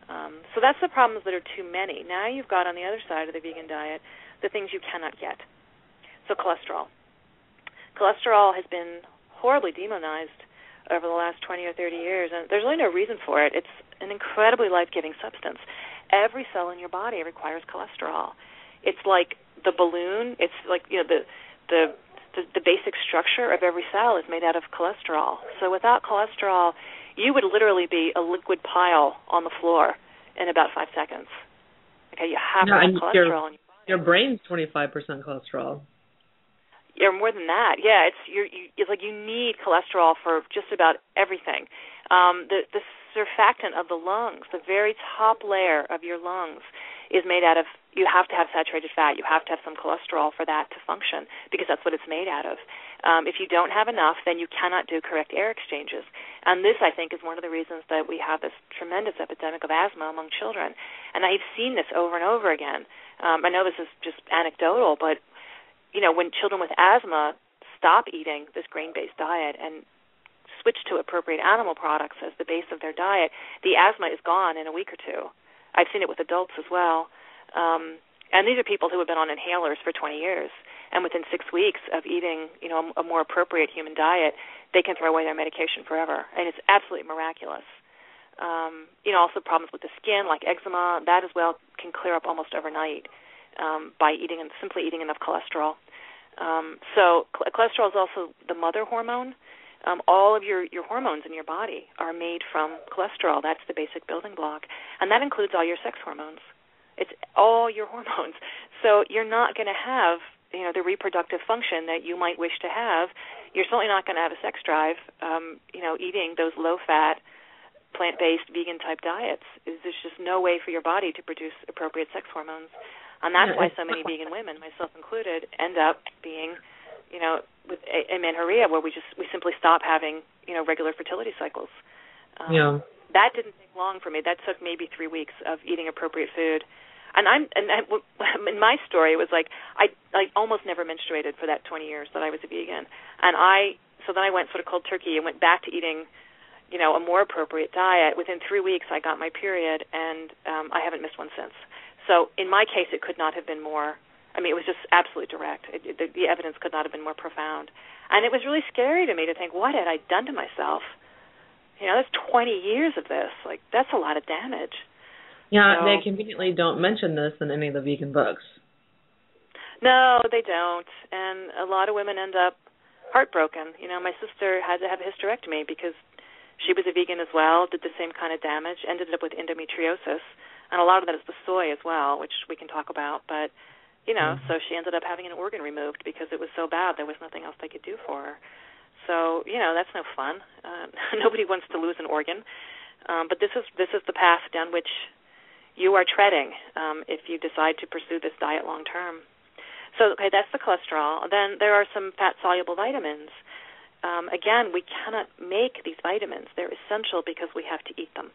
Um, so that's the problems that are too many. Now you've got on the other side of the vegan diet the things you cannot get. So cholesterol. Cholesterol has been horribly demonized over the last 20 or 30 years, and there's really no reason for it. It's an incredibly life-giving substance. Every cell in your body requires cholesterol. It's like the balloon. It's like you know the the the, the basic structure of every cell is made out of cholesterol. So without cholesterol, you would literally be a liquid pile on the floor in about five seconds. Okay, you have no, to have cholesterol your, in your brain's 25% cholesterol or more than that. Yeah, it's you're, you it's like you need cholesterol for just about everything. Um, the the surfactant of the lungs, the very top layer of your lungs, is made out of you have to have saturated fat. You have to have some cholesterol for that to function because that's what it's made out of. Um, if you don't have enough, then you cannot do correct air exchanges. And this, I think, is one of the reasons that we have this tremendous epidemic of asthma among children. And I've seen this over and over again. Um, I know this is just anecdotal, but you know, when children with asthma stop eating this grain-based diet and switch to appropriate animal products as the base of their diet, the asthma is gone in a week or two. I've seen it with adults as well. Um, and these are people who have been on inhalers for 20 years and within six weeks of eating, you know, a, a more appropriate human diet, they can throw away their medication forever, and it's absolutely miraculous. Um, you know, also problems with the skin, like eczema, that as well can clear up almost overnight um, by eating and simply eating enough cholesterol. Um, so cholesterol is also the mother hormone. Um, all of your your hormones in your body are made from cholesterol. That's the basic building block, and that includes all your sex hormones. It's all your hormones. So you're not going to have you know the reproductive function that you might wish to have, you're certainly not going to have a sex drive. Um, you know, eating those low-fat, plant-based, vegan type diets is there's just no way for your body to produce appropriate sex hormones, and that's why so many vegan women, myself included, end up being, you know, with amenorrhea, where we just we simply stop having you know regular fertility cycles. Um, yeah. That didn't take long for me. That took maybe three weeks of eating appropriate food and I'm and I, in my story it was like I I almost never menstruated for that 20 years that I was a vegan, and I so then I went sort of cold turkey and went back to eating, you know, a more appropriate diet. Within three weeks, I got my period, and um, I haven't missed one since. So in my case, it could not have been more. I mean, it was just absolutely direct. It, it, the, the evidence could not have been more profound, and it was really scary to me to think, what had I done to myself? You know, that's 20 years of this. Like, that's a lot of damage. Yeah, so, they conveniently don't mention this in any of the vegan books. No, they don't. And a lot of women end up heartbroken. You know, my sister had to have a hysterectomy because she was a vegan as well, did the same kind of damage, ended up with endometriosis. And a lot of that is the soy as well, which we can talk about. But, you know, mm-hmm. so she ended up having an organ removed because it was so bad there was nothing else they could do for her. So, you know, that's no fun. Uh, nobody wants to lose an organ. Um, but this is this is the path down which you are treading um, if you decide to pursue this diet long term. So, okay, that's the cholesterol. Then there are some fat soluble vitamins. Um, again, we cannot make these vitamins. They're essential because we have to eat them.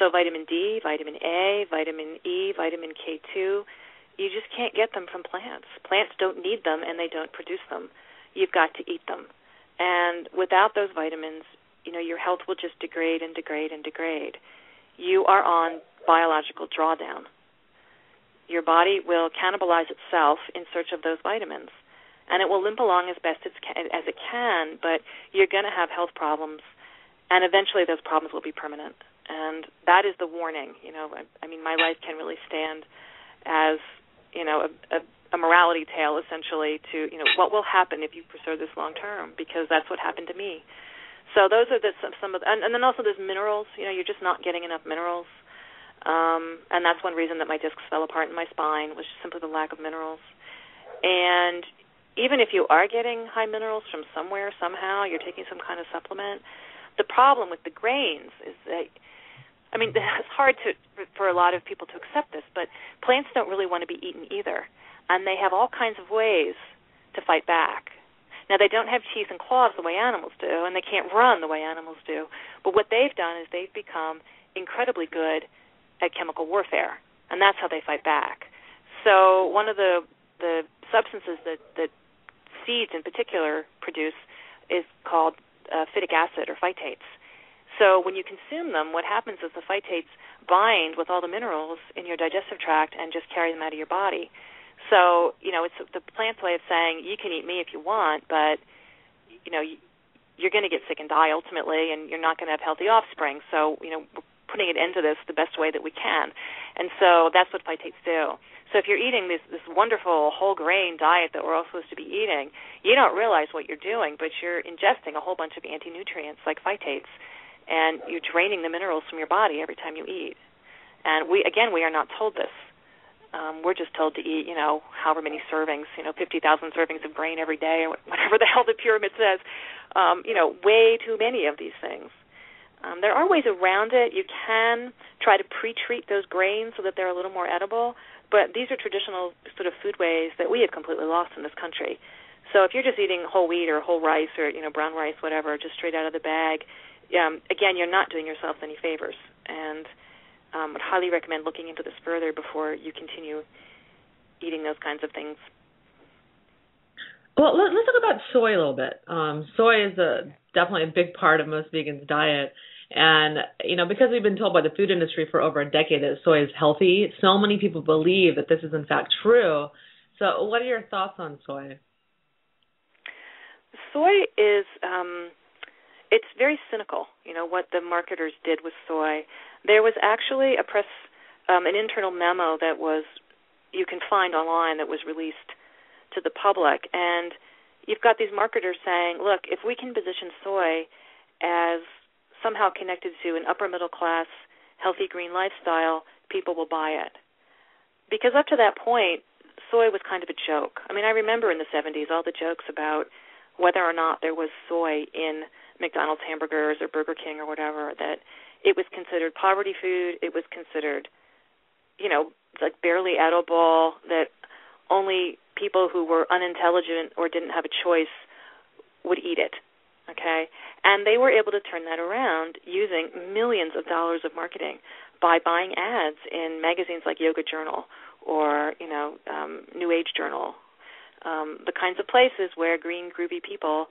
So, vitamin D, vitamin A, vitamin E, vitamin K2, you just can't get them from plants. Plants don't need them and they don't produce them. You've got to eat them. And without those vitamins, you know, your health will just degrade and degrade and degrade. You are on biological drawdown. Your body will cannibalize itself in search of those vitamins, and it will limp along as best as it can, but you're going to have health problems, and eventually those problems will be permanent. And that is the warning. You know, I, I mean, my life can really stand as you know a, a, a morality tale, essentially, to you know what will happen if you pursue this long term, because that's what happened to me. So those are the, some, some of, and, and then also there's minerals. You know, you're just not getting enough minerals. Um, and that's one reason that my discs fell apart in my spine was simply the lack of minerals. And even if you are getting high minerals from somewhere somehow, you're taking some kind of supplement. The problem with the grains is that I mean, it's hard to for a lot of people to accept this, but plants don't really want to be eaten either, and they have all kinds of ways to fight back. Now they don't have teeth and claws the way animals do, and they can't run the way animals do. But what they've done is they've become incredibly good at chemical warfare, and that's how they fight back. So one of the the substances that that seeds in particular produce is called uh, phytic acid or phytates. So when you consume them, what happens is the phytates bind with all the minerals in your digestive tract and just carry them out of your body. So you know it's the plant's way of saying you can eat me if you want, but you know you're going to get sick and die ultimately, and you're not going to have healthy offspring. So you know we're putting it into this the best way that we can. And so that's what phytates do. So if you're eating this this wonderful whole grain diet that we're all supposed to be eating, you don't realize what you're doing, but you're ingesting a whole bunch of anti-nutrients like phytates, and you're draining the minerals from your body every time you eat. And we again, we are not told this. Um, we're just told to eat, you know, however many servings, you know, 50,000 servings of grain every day, or whatever the hell the pyramid says. Um, you know, way too many of these things. Um, there are ways around it. You can try to pre-treat those grains so that they're a little more edible, but these are traditional sort of foodways that we have completely lost in this country. So if you're just eating whole wheat or whole rice or you know brown rice, whatever, just straight out of the bag, um, again, you're not doing yourself any favors. And um, would highly recommend looking into this further before you continue eating those kinds of things. Well, let, us talk about soy a little bit. Um, soy is a definitely a big part of most vegans' diet. And you know, because we've been told by the food industry for over a decade that soy is healthy, so many people believe that this is in fact true. So, what are your thoughts on soy? Soy is um, it's very cynical. You know what the marketers did with soy. There was actually a press, um, an internal memo that was you can find online that was released to the public, and you've got these marketers saying, look, if we can position soy as somehow connected to an upper middle class healthy green lifestyle, people will buy it. Because up to that point, soy was kind of a joke. I mean, I remember in the 70s all the jokes about whether or not there was soy in McDonald's hamburgers or Burger King or whatever that it was considered poverty food, it was considered you know, like barely edible that only people who were unintelligent or didn't have a choice would eat it okay? And they were able to turn that around using millions of dollars of marketing by buying ads in magazines like Yoga Journal or, you know, um, New Age Journal, um, the kinds of places where green, groovy people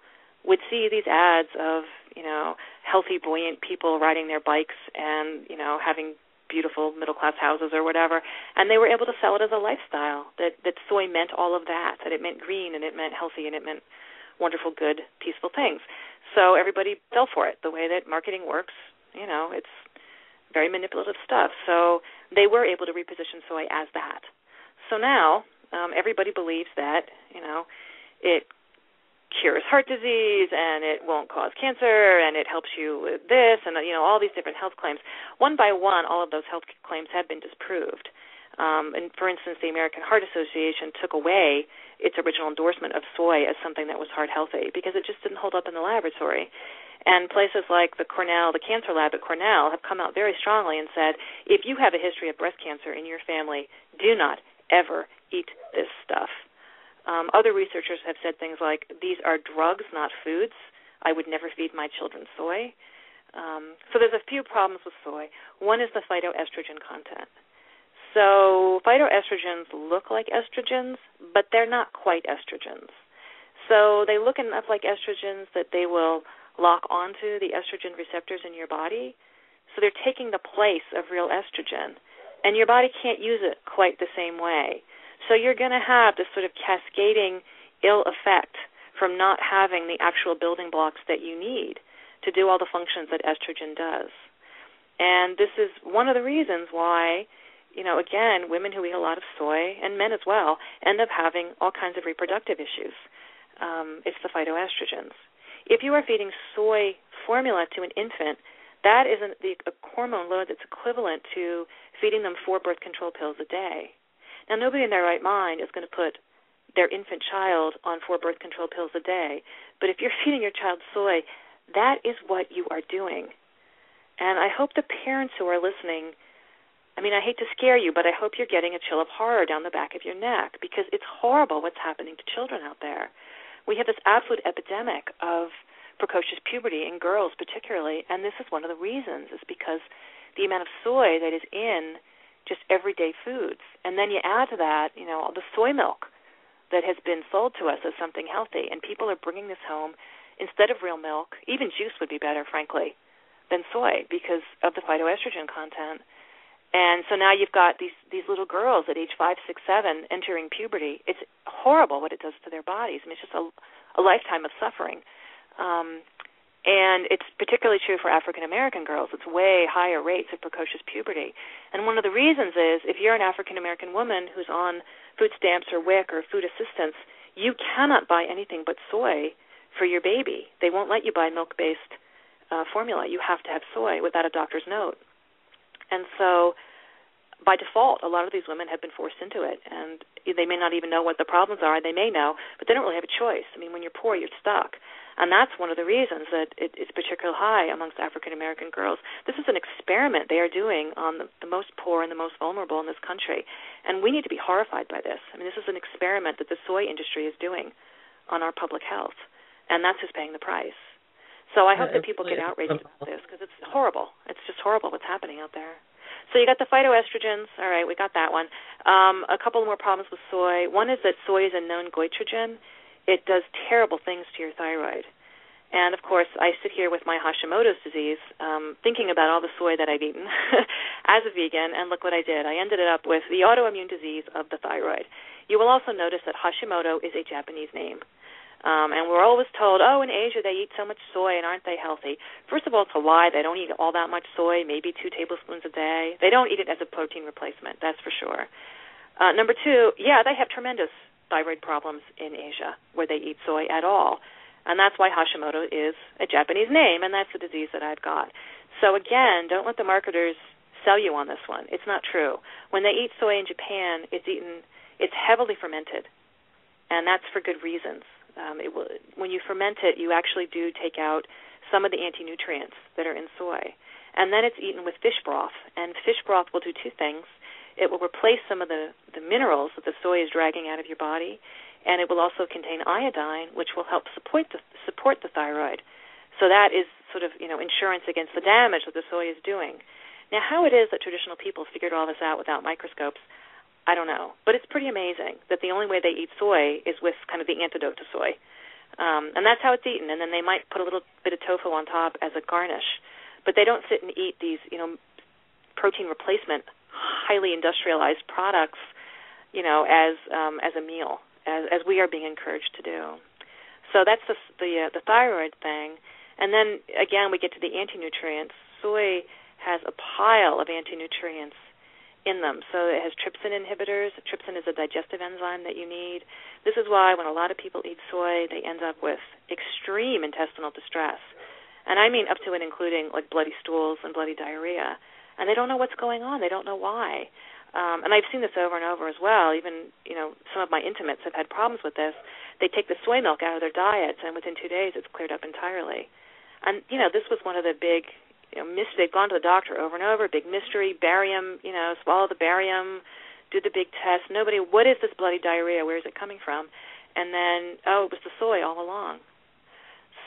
would see these ads of, you know, healthy, buoyant people riding their bikes and, you know, having beautiful middle class houses or whatever and they were able to sell it as a lifestyle that that soy meant all of that that it meant green and it meant healthy and it meant wonderful good peaceful things so everybody fell for it. The way that marketing works, you know, it's very manipulative stuff. So they were able to reposition soy as that. So now um, everybody believes that you know it cures heart disease and it won't cause cancer and it helps you with this and you know all these different health claims. One by one, all of those health claims have been disproved. Um, and for instance, the American Heart Association took away its original endorsement of soy as something that was heart healthy because it just didn't hold up in the laboratory. And places like the Cornell, the cancer lab at Cornell, have come out very strongly and said if you have a history of breast cancer in your family, do not ever eat this stuff. Um, other researchers have said things like these are drugs, not foods. I would never feed my children soy. Um, so there's a few problems with soy. One is the phytoestrogen content. So phytoestrogens look like estrogens, but they're not quite estrogens. So they look enough like estrogens that they will lock onto the estrogen receptors in your body. So they're taking the place of real estrogen, and your body can't use it quite the same way. So you're going to have this sort of cascading ill effect from not having the actual building blocks that you need to do all the functions that estrogen does. And this is one of the reasons why you know, again, women who eat a lot of soy and men as well end up having all kinds of reproductive issues. Um, it's the phytoestrogens. If you are feeding soy formula to an infant, that is an, the, a hormone load that's equivalent to feeding them four birth control pills a day. Now, nobody in their right mind is going to put their infant child on four birth control pills a day, but if you're feeding your child soy, that is what you are doing. And I hope the parents who are listening I mean, I hate to scare you, but I hope you're getting a chill of horror down the back of your neck because it's horrible what's happening to children out there. We have this absolute epidemic of precocious puberty in girls particularly, and this is one of the reasons is because the amount of soy that is in just everyday foods. And then you add to that, you know, all the soy milk that has been sold to us as something healthy, and people are bringing this home instead of real milk. Even juice would be better, frankly, than soy because of the phytoestrogen content. And so now you've got these these little girls at age five, six, seven entering puberty. It's horrible what it does to their bodies. I mean, it's just a, a lifetime of suffering. Um, and it's particularly true for African American girls. It's way higher rates of precocious puberty. And one of the reasons is if you're an African American woman who's on food stamps or WIC or food assistance, you cannot buy anything but soy for your baby. They won't let you buy milk based uh, formula. You have to have soy without a doctor's note. And so by default, a lot of these women have been forced into it, and they may not even know what the problems are. They may know, but they don't really have a choice. I mean, when you're poor, you're stuck, and that's one of the reasons that it, it's particularly high amongst African American girls. This is an experiment they are doing on the, the most poor and the most vulnerable in this country, and we need to be horrified by this. I mean, this is an experiment that the soy industry is doing on our public health, and that's who's paying the price. So I hope that people get outraged about um, this because it's horrible. It's just horrible what's happening out there. So you got the phytoestrogens. All right, we got that one. Um, a couple more problems with soy. One is that soy is a known goitrogen. It does terrible things to your thyroid. And of course, I sit here with my Hashimoto's disease, um, thinking about all the soy that I've eaten as a vegan, and look what I did. I ended up with the autoimmune disease of the thyroid. You will also notice that Hashimoto is a Japanese name. Um, and we're always told, oh, in Asia they eat so much soy and aren't they healthy? First of all, it's a lie. They don't eat all that much soy, maybe two tablespoons a day. They don't eat it as a protein replacement, that's for sure. Uh, number two, yeah, they have tremendous thyroid problems in Asia where they eat soy at all. And that's why Hashimoto is a Japanese name, and that's the disease that I've got. So again, don't let the marketers sell you on this one. It's not true. When they eat soy in Japan, it's eaten, it's heavily fermented, and that's for good reasons. Um, it will, when you ferment it, you actually do take out some of the anti-nutrients that are in soy. And then it's eaten with fish broth. And fish broth will do two things. It will replace some of the, the minerals that the soy is dragging out of your body, and it will also contain iodine, which will help support the, support the thyroid. So that is sort of you know insurance against the damage that the soy is doing. Now, how it is that traditional people figured all this out without microscopes, I don't know. But it's pretty amazing that the only way they eat soy is with kind of the antidote to soy. Um, and that's how it's eaten. And then they might put a little bit of tofu on top as a garnish. But they don't sit and eat these, you know, protein replacement, highly industrialized products, you know, as um, as a meal, as as we are being encouraged to do. So that's the the, uh, the thyroid thing. And then again, we get to the anti-nutrients. Soy has a pile of anti-nutrients in them. So it has trypsin inhibitors. Trypsin is a digestive enzyme that you need. This is why when a lot of people eat soy, they end up with extreme intestinal distress. And I mean up to and including like bloody stools and bloody diarrhea. And they don't know what's going on. They don't know why. Um, and I've seen this over and over as well. Even you know some of my intimates have had problems with this. They take the soy milk out of their diets, and within two days it's cleared up entirely. And you know this was one of the big you know, mis- they've gone to the doctor over and over, big mystery, barium, you know, swallow the barium, do the big test. Nobody, what is this bloody diarrhea? Where is it coming from? And then, oh, it was the soy all along.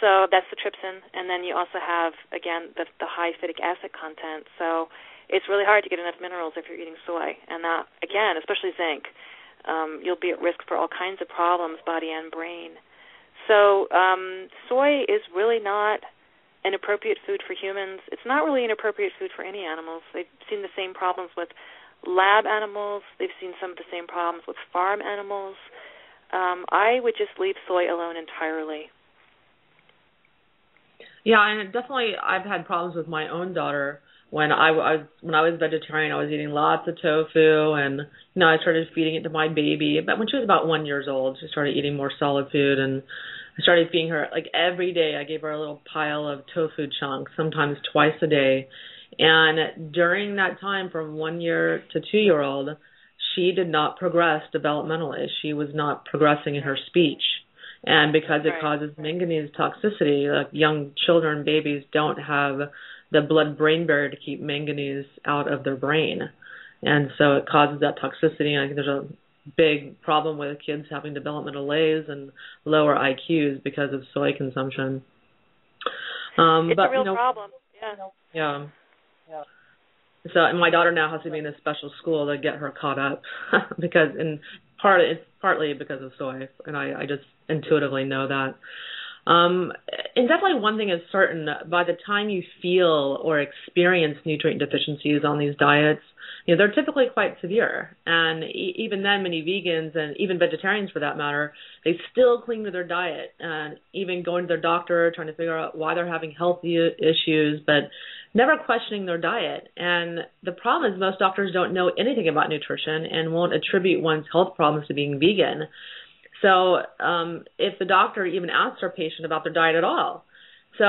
So that's the trypsin, and then you also have again the the high phytic acid content. So it's really hard to get enough minerals if you're eating soy, and that again, especially zinc, um, you'll be at risk for all kinds of problems, body and brain. So um, soy is really not an appropriate food for humans. It's not really an appropriate food for any animals. They've seen the same problems with lab animals. They've seen some of the same problems with farm animals. Um, I would just leave soy alone entirely. Yeah, and definitely, I've had problems with my own daughter when I was when I was vegetarian. I was eating lots of tofu, and you know, I started feeding it to my baby. But when she was about one years old, she started eating more solid food, and I started feeding her like every day. I gave her a little pile of tofu chunks, sometimes twice a day. And during that time, from one year to two year old, she did not progress developmentally. She was not progressing in her speech. And because it causes manganese toxicity, like young children, babies don't have the blood brain barrier to keep manganese out of their brain. And so it causes that toxicity. And I think there's a big problem with kids having developmental delays and lower IQs because of soy consumption. Um, it's but, a real you know, problem. Yeah. Yeah. Yeah. So and my daughter now has to be in a special school to get her caught up because in part it's partly because of soy and I, I just intuitively know that. Um, and definitely one thing is certain by the time you feel or experience nutrient deficiencies on these diets, you know, they're typically quite severe. And e- even then, many vegans and even vegetarians for that matter, they still cling to their diet and even going to their doctor trying to figure out why they're having health issues, but never questioning their diet. And the problem is most doctors don't know anything about nutrition and won't attribute one's health problems to being vegan. So um, if the doctor even asks our patient about their diet at all, So,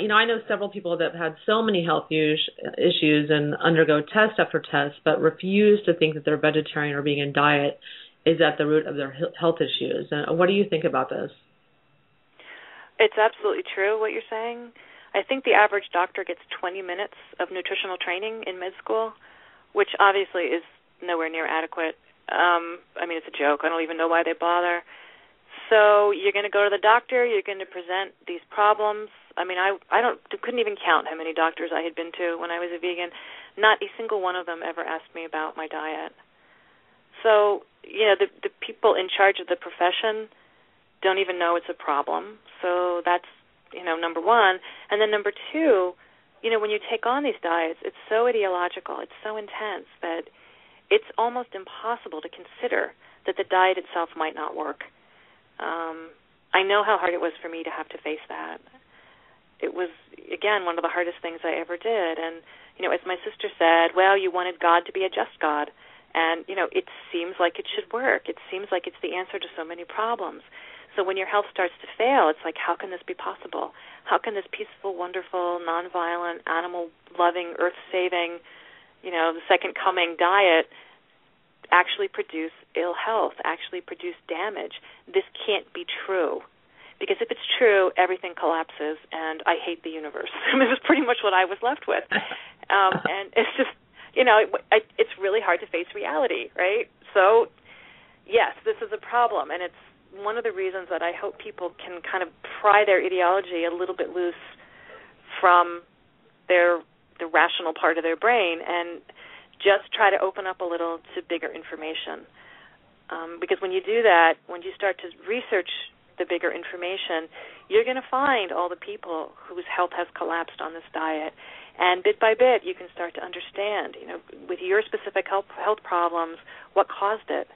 you know, I know several people that have had so many health issues and undergo test after test, but refuse to think that their vegetarian or vegan diet is at the root of their health issues. And what do you think about this? It's absolutely true what you're saying. I think the average doctor gets 20 minutes of nutritional training in med school, which obviously is nowhere near adequate. Um, I mean, it's a joke. I don't even know why they bother. So you're going to go to the doctor. You're going to present these problems. I mean, I I don't couldn't even count how many doctors I had been to when I was a vegan. Not a single one of them ever asked me about my diet. So you know, the the people in charge of the profession don't even know it's a problem. So that's you know number one, and then number two, you know, when you take on these diets, it's so ideological, it's so intense that it's almost impossible to consider that the diet itself might not work. Um, I know how hard it was for me to have to face that. It was again one of the hardest things I ever did, and you know, as my sister said, well, you wanted God to be a just God, and you know, it seems like it should work. It seems like it's the answer to so many problems. So when your health starts to fail, it's like, how can this be possible? How can this peaceful, wonderful, nonviolent, animal-loving, earth-saving, you know, the second coming diet actually produce ill health, actually produce damage? This can't be true. Because if it's true, everything collapses, and I hate the universe. This is pretty much what I was left with. Um, and it's just, you know, it, it's really hard to face reality, right? So, yes, this is a problem, and it's one of the reasons that I hope people can kind of pry their ideology a little bit loose from their the rational part of their brain and just try to open up a little to bigger information. Um, because when you do that, when you start to research the bigger information, you're going to find all the people whose health has collapsed on this diet. And bit by bit, you can start to understand, you know, with your specific health health problems, what caused it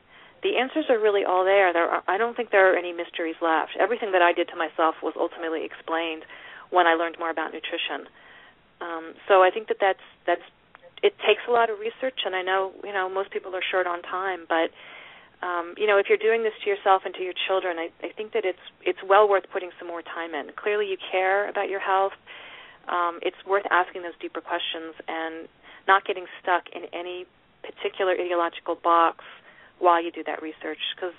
the answers are really all there. There are, I don't think there are any mysteries left. Everything that I did to myself was ultimately explained when I learned more about nutrition. Um, so I think that that's that's it takes a lot of research, and I know you know most people are short on time, but um, you know if you're doing this to yourself and to your children, I, I think that it's it's well worth putting some more time in. Clearly, you care about your health. Um, it's worth asking those deeper questions and not getting stuck in any particular ideological box while you do that research because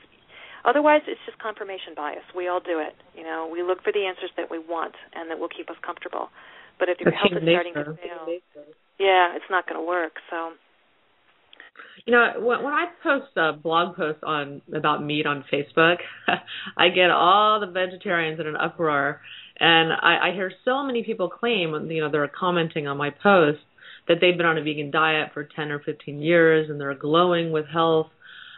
otherwise it's just confirmation bias. We all do it. You know, we look for the answers that we want and that will keep us comfortable. But if your health is starting to fail, yeah, it's not going to work. So. You know, when, when I post a blog post on about meat on Facebook, I get all the vegetarians in an uproar, and I, I hear so many people claim, you know, they're commenting on my post that they've been on a vegan diet for 10 or 15 years and they're glowing with health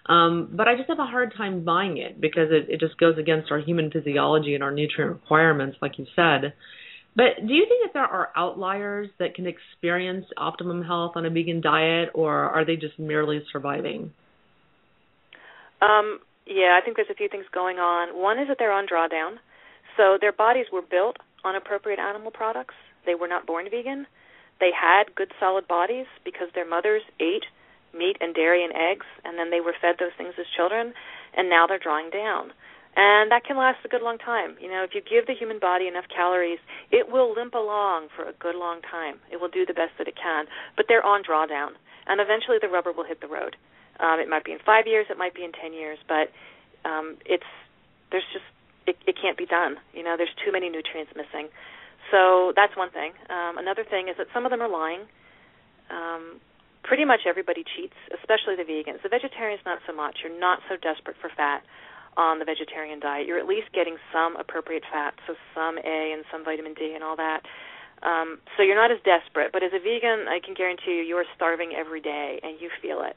um, but I just have a hard time buying it because it, it just goes against our human physiology and our nutrient requirements, like you said. But do you think that there are outliers that can experience optimum health on a vegan diet, or are they just merely surviving? Um, yeah, I think there's a few things going on. One is that they're on drawdown, so their bodies were built on appropriate animal products. They were not born vegan. They had good, solid bodies because their mothers ate meat and dairy and eggs, and then they were fed those things as children, and now they're drawing down. And that can last a good long time. You know, if you give the human body enough calories, it will limp along for a good long time. It will do the best that it can, but they're on drawdown, and eventually the rubber will hit the road. Um, it might be in five years, it might be in ten years, but um, it's there's just it, it can't be done. You know, there's too many nutrients missing. So that's one thing. Um, another thing is that some of them are lying. Um, pretty much everybody cheats, especially the vegans. The vegetarians not so much. You're not so desperate for fat on the vegetarian diet. You're at least getting some appropriate fat, so some A and some vitamin D and all that. Um, so you're not as desperate. But as a vegan, I can guarantee you, you are starving every day, and you feel it.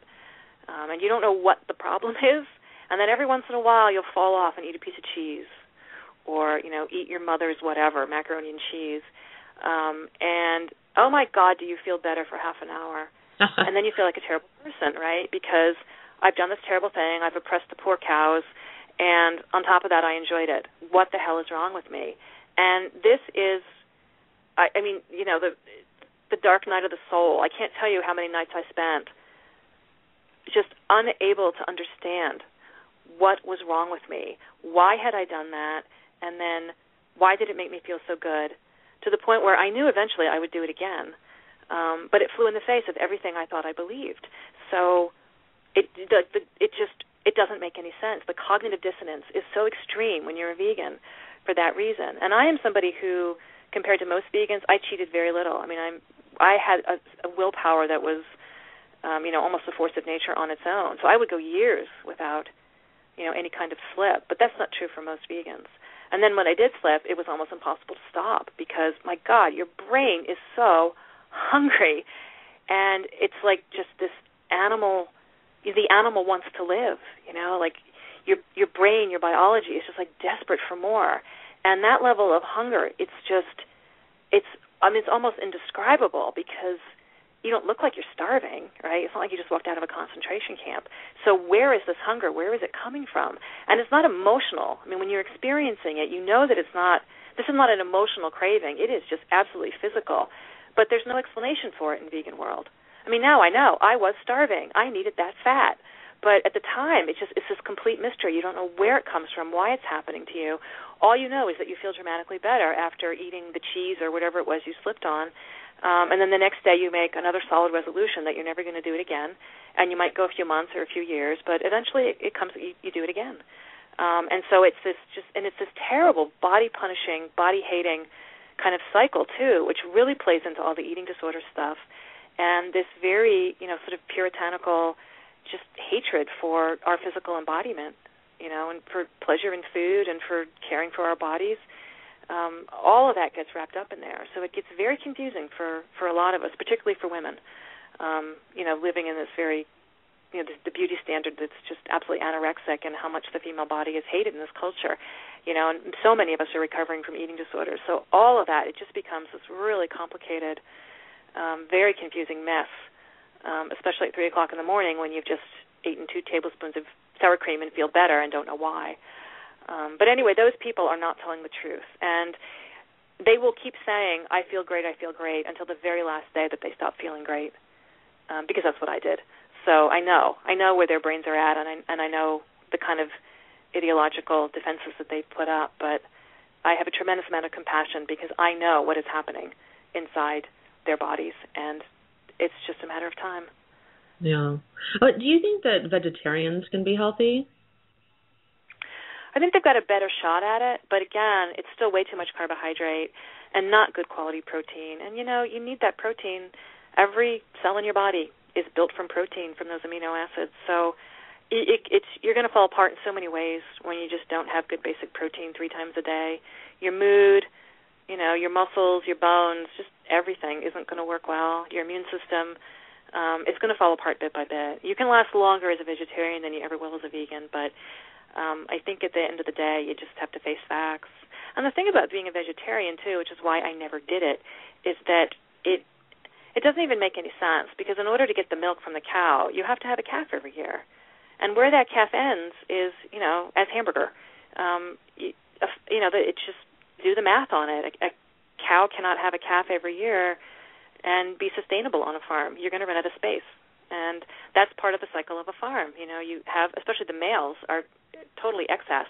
Um, and you don't know what the problem is. And then every once in a while, you'll fall off and eat a piece of cheese, or you know, eat your mother's whatever, macaroni and cheese. Um, and oh my God, do you feel better for half an hour? and then you feel like a terrible person, right? Because I've done this terrible thing, I've oppressed the poor cows, and on top of that, I enjoyed it. What the hell is wrong with me? And this is, I, I mean, you know, the the dark night of the soul. I can't tell you how many nights I spent just unable to understand what was wrong with me. Why had I done that? And then why did it make me feel so good? to the point where I knew eventually I would do it again. Um, but it flew in the face of everything I thought I believed. So it the, the, it just it doesn't make any sense. The cognitive dissonance is so extreme when you're a vegan for that reason. And I am somebody who, compared to most vegans, I cheated very little. I mean, I'm I had a, a willpower that was, um, you know, almost a force of nature on its own. So I would go years without, you know, any kind of slip. But that's not true for most vegans. And then when I did slip, it was almost impossible to stop because my God, your brain is so hungry, and it's like just this animal. The animal wants to live, you know, like your your brain, your biology is just like desperate for more, and that level of hunger, it's just, it's I mean, it's almost indescribable because you don't look like you're starving, right? It's not like you just walked out of a concentration camp. So where is this hunger? Where is it coming from? And it's not emotional. I mean, when you're experiencing it, you know that it's not this is not an emotional craving. It is just absolutely physical. But there's no explanation for it in vegan world. I mean, now I know. I was starving. I needed that fat. But at the time, it's just it's this complete mystery. You don't know where it comes from, why it's happening to you. All you know is that you feel dramatically better after eating the cheese or whatever it was you slipped on um, and then the next day you make another solid resolution that you're never going to do it again, and you might go a few months or a few years, but eventually it, it comes you, you do it again. Um, and so it's this just and it's this terrible body punishing, body hating kind of cycle too, which really plays into all the eating disorder stuff, and this very you know sort of puritanical just hatred for our physical embodiment, you know, and for pleasure in food and for caring for our bodies um, all of that gets wrapped up in there. So it gets very confusing for for a lot of us, particularly for women. Um, you know, living in this very you know the, the beauty standard that's just absolutely anorexic, and how much the female body is hated in this culture. You know, and so many of us are recovering from eating disorders. So all of that, it just becomes this really complicated, um, very confusing mess. Um, especially at three o'clock in the morning when you've just eaten two tablespoons of sour cream and feel better and don't know why. Um, but anyway, those people are not telling the truth, and they will keep saying, "I feel great, I feel great," until the very last day that they stop feeling great, um, because that's what I did. So I know, I know where their brains are at, and I and I know the kind of ideological defenses that they put up. But I have a tremendous amount of compassion because I know what is happening inside their bodies, and it's just a matter of time. Yeah. But do you think that vegetarians can be healthy? I think they've got a better shot at it, but again, it's still way too much carbohydrate and not good quality protein. And you know, you need that protein. Every cell in your body is built from protein from those amino acids. So it, it, it's you're going to fall apart in so many ways when you just don't have good basic protein three times a day. Your mood, you know, your muscles, your bones, just everything isn't going to work well. Your immune system um, is going to fall apart bit by bit. You can last longer as a vegetarian than you ever will as a vegan, but um, I think at the end of the day, you just have to face facts. And the thing about being a vegetarian too, which is why I never did it, is that it it doesn't even make any sense because in order to get the milk from the cow, you have to have a calf every year, and where that calf ends is you know as hamburger. Um, you, you know, it's just do the math on it. A, a cow cannot have a calf every year and be sustainable on a farm. You're going to run out of space and that's part of the cycle of a farm. You know, you have especially the males are totally excess,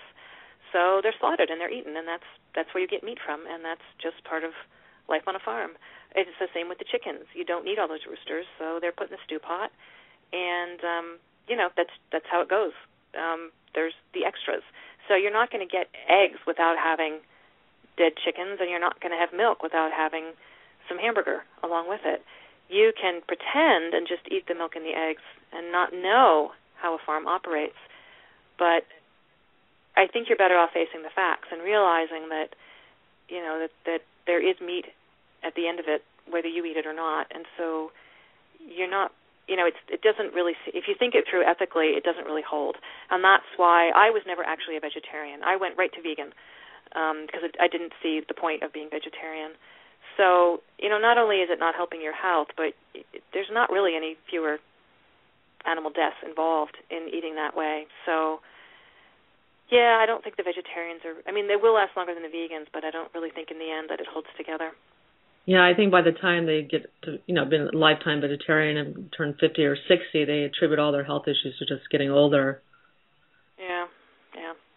so they're slaughtered and they're eaten, and that's that's where you get meat from, and that's just part of life on a farm. It's the same with the chickens. You don't need all those roosters, so they're put in the stew pot, and um, you know that's that's how it goes. Um, there's the extras, so you're not going to get eggs without having dead chickens, and you're not going to have milk without having some hamburger along with it. You can pretend and just eat the milk and the eggs and not know how a farm operates. But I think you're better off facing the facts and realizing that you know that that there is meat at the end of it whether you eat it or not. And so you're not you know it's it doesn't really if you think it through ethically it doesn't really hold. And that's why I was never actually a vegetarian. I went right to vegan um because I didn't see the point of being vegetarian so, you know, not only is it not helping your health, but there's not really any fewer animal deaths involved in eating that way. So, yeah, I don't think the vegetarians are. I mean, they will last longer than the vegans, but I don't really think in the end that it holds together. Yeah, I think by the time they get to, you know, been lifetime vegetarian and turn 50 or 60, they attribute all their health issues to just getting older.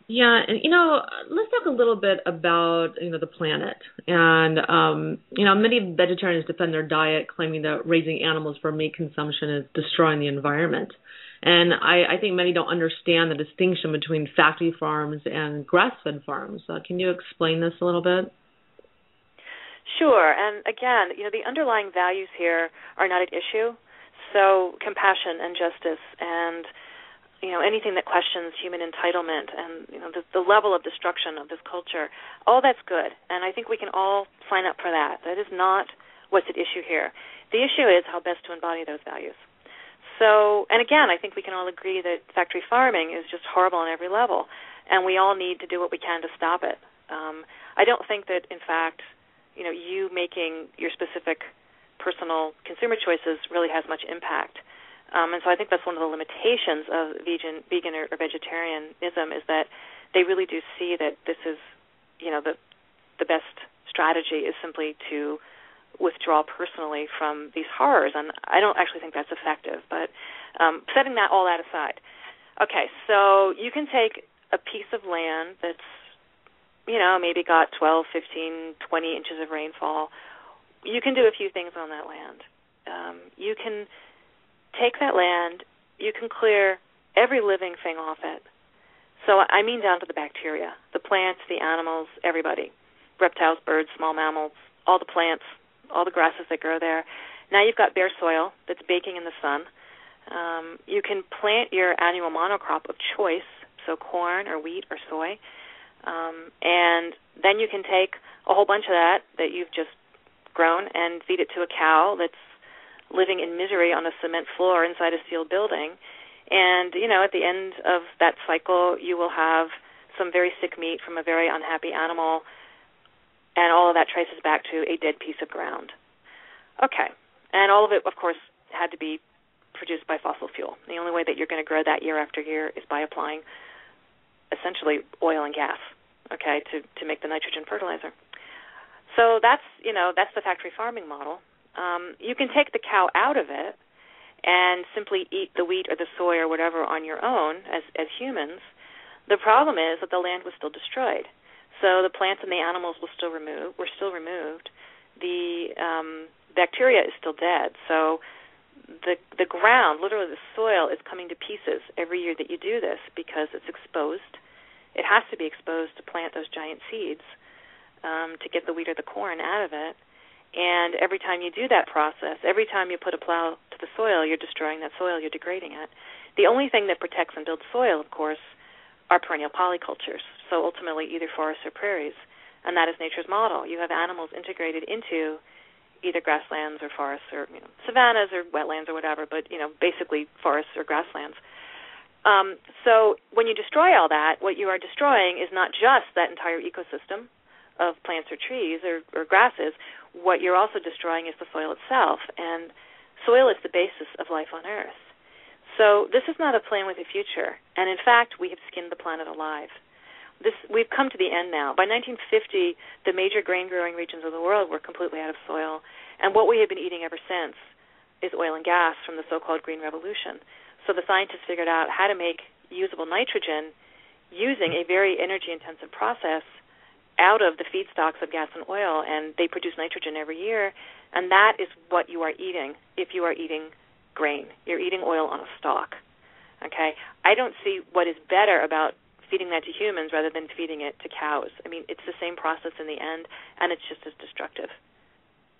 Yeah, and you know, let's talk a little bit about you know the planet. And um, you know, many vegetarians defend their diet, claiming that raising animals for meat consumption is destroying the environment. And I, I think many don't understand the distinction between factory farms and grass-fed farms. Uh, can you explain this a little bit? Sure. And again, you know, the underlying values here are not at issue. So compassion and justice and you know anything that questions human entitlement and you know the, the level of destruction of this culture all that's good. And i think we can all sign up for that. That is not what's at issue here. The issue is how best to embody those values. So and again i think we can all agree that factory farming is just horrible on every level and we all need to do what we can to stop it. Um, i don't think that in fact you know you making your specific personal consumer choices really has much impact um, and so I think that's one of the limitations of vegan, vegan or, or vegetarianism is that they really do see that this is, you know, the the best strategy is simply to withdraw personally from these horrors, and I don't actually think that's effective. But um, setting that all that aside, okay, so you can take a piece of land that's, you know, maybe got 12, 15, 20 inches of rainfall. You can do a few things on that land. Um, you can take that land, you can clear every living thing off it. So I mean down to the bacteria, the plants, the animals, everybody. Reptiles, birds, small mammals, all the plants, all the grasses that grow there. Now you've got bare soil that's baking in the sun. Um, you can plant your annual monocrop of choice, so corn or wheat or soy. Um, and then you can take a whole bunch of that that you've just grown and feed it to a cow that's living in misery on a cement floor inside a sealed building. And, you know, at the end of that cycle, you will have some very sick meat from a very unhappy animal, and all of that traces back to a dead piece of ground. Okay. And all of it, of course, had to be produced by fossil fuel. The only way that you're going to grow that year after year is by applying essentially oil and gas, okay, to, to make the nitrogen fertilizer. So that's, you know, that's the factory farming model. Um, you can take the cow out of it and simply eat the wheat or the soy or whatever on your own as as humans. The problem is that the land was still destroyed, so the plants and the animals were still removed. Were still removed. The um, bacteria is still dead. So the the ground, literally the soil, is coming to pieces every year that you do this because it's exposed. It has to be exposed to plant those giant seeds um, to get the wheat or the corn out of it. And every time you do that process, every time you put a plow to the soil, you're destroying that soil, you're degrading it. The only thing that protects and builds soil, of course, are perennial polycultures. So ultimately, either forests or prairies. And that is nature's model. You have animals integrated into either grasslands or forests or you know, savannas or wetlands or whatever, but you know, basically forests or grasslands. Um, so when you destroy all that, what you are destroying is not just that entire ecosystem of plants or trees or, or grasses what you're also destroying is the soil itself, and soil is the basis of life on Earth. So this is not a plan with a future, and in fact, we have skinned the planet alive. This we've come to the end now. By 1950, the major grain-growing regions of the world were completely out of soil, and what we have been eating ever since is oil and gas from the so-called Green Revolution. So the scientists figured out how to make usable nitrogen using a very energy-intensive process out of the feedstocks of gas and oil, and they produce nitrogen every year, and that is what you are eating if you are eating grain. You're eating oil on a stalk. Okay, I don't see what is better about feeding that to humans rather than feeding it to cows. I mean, it's the same process in the end, and it's just as destructive.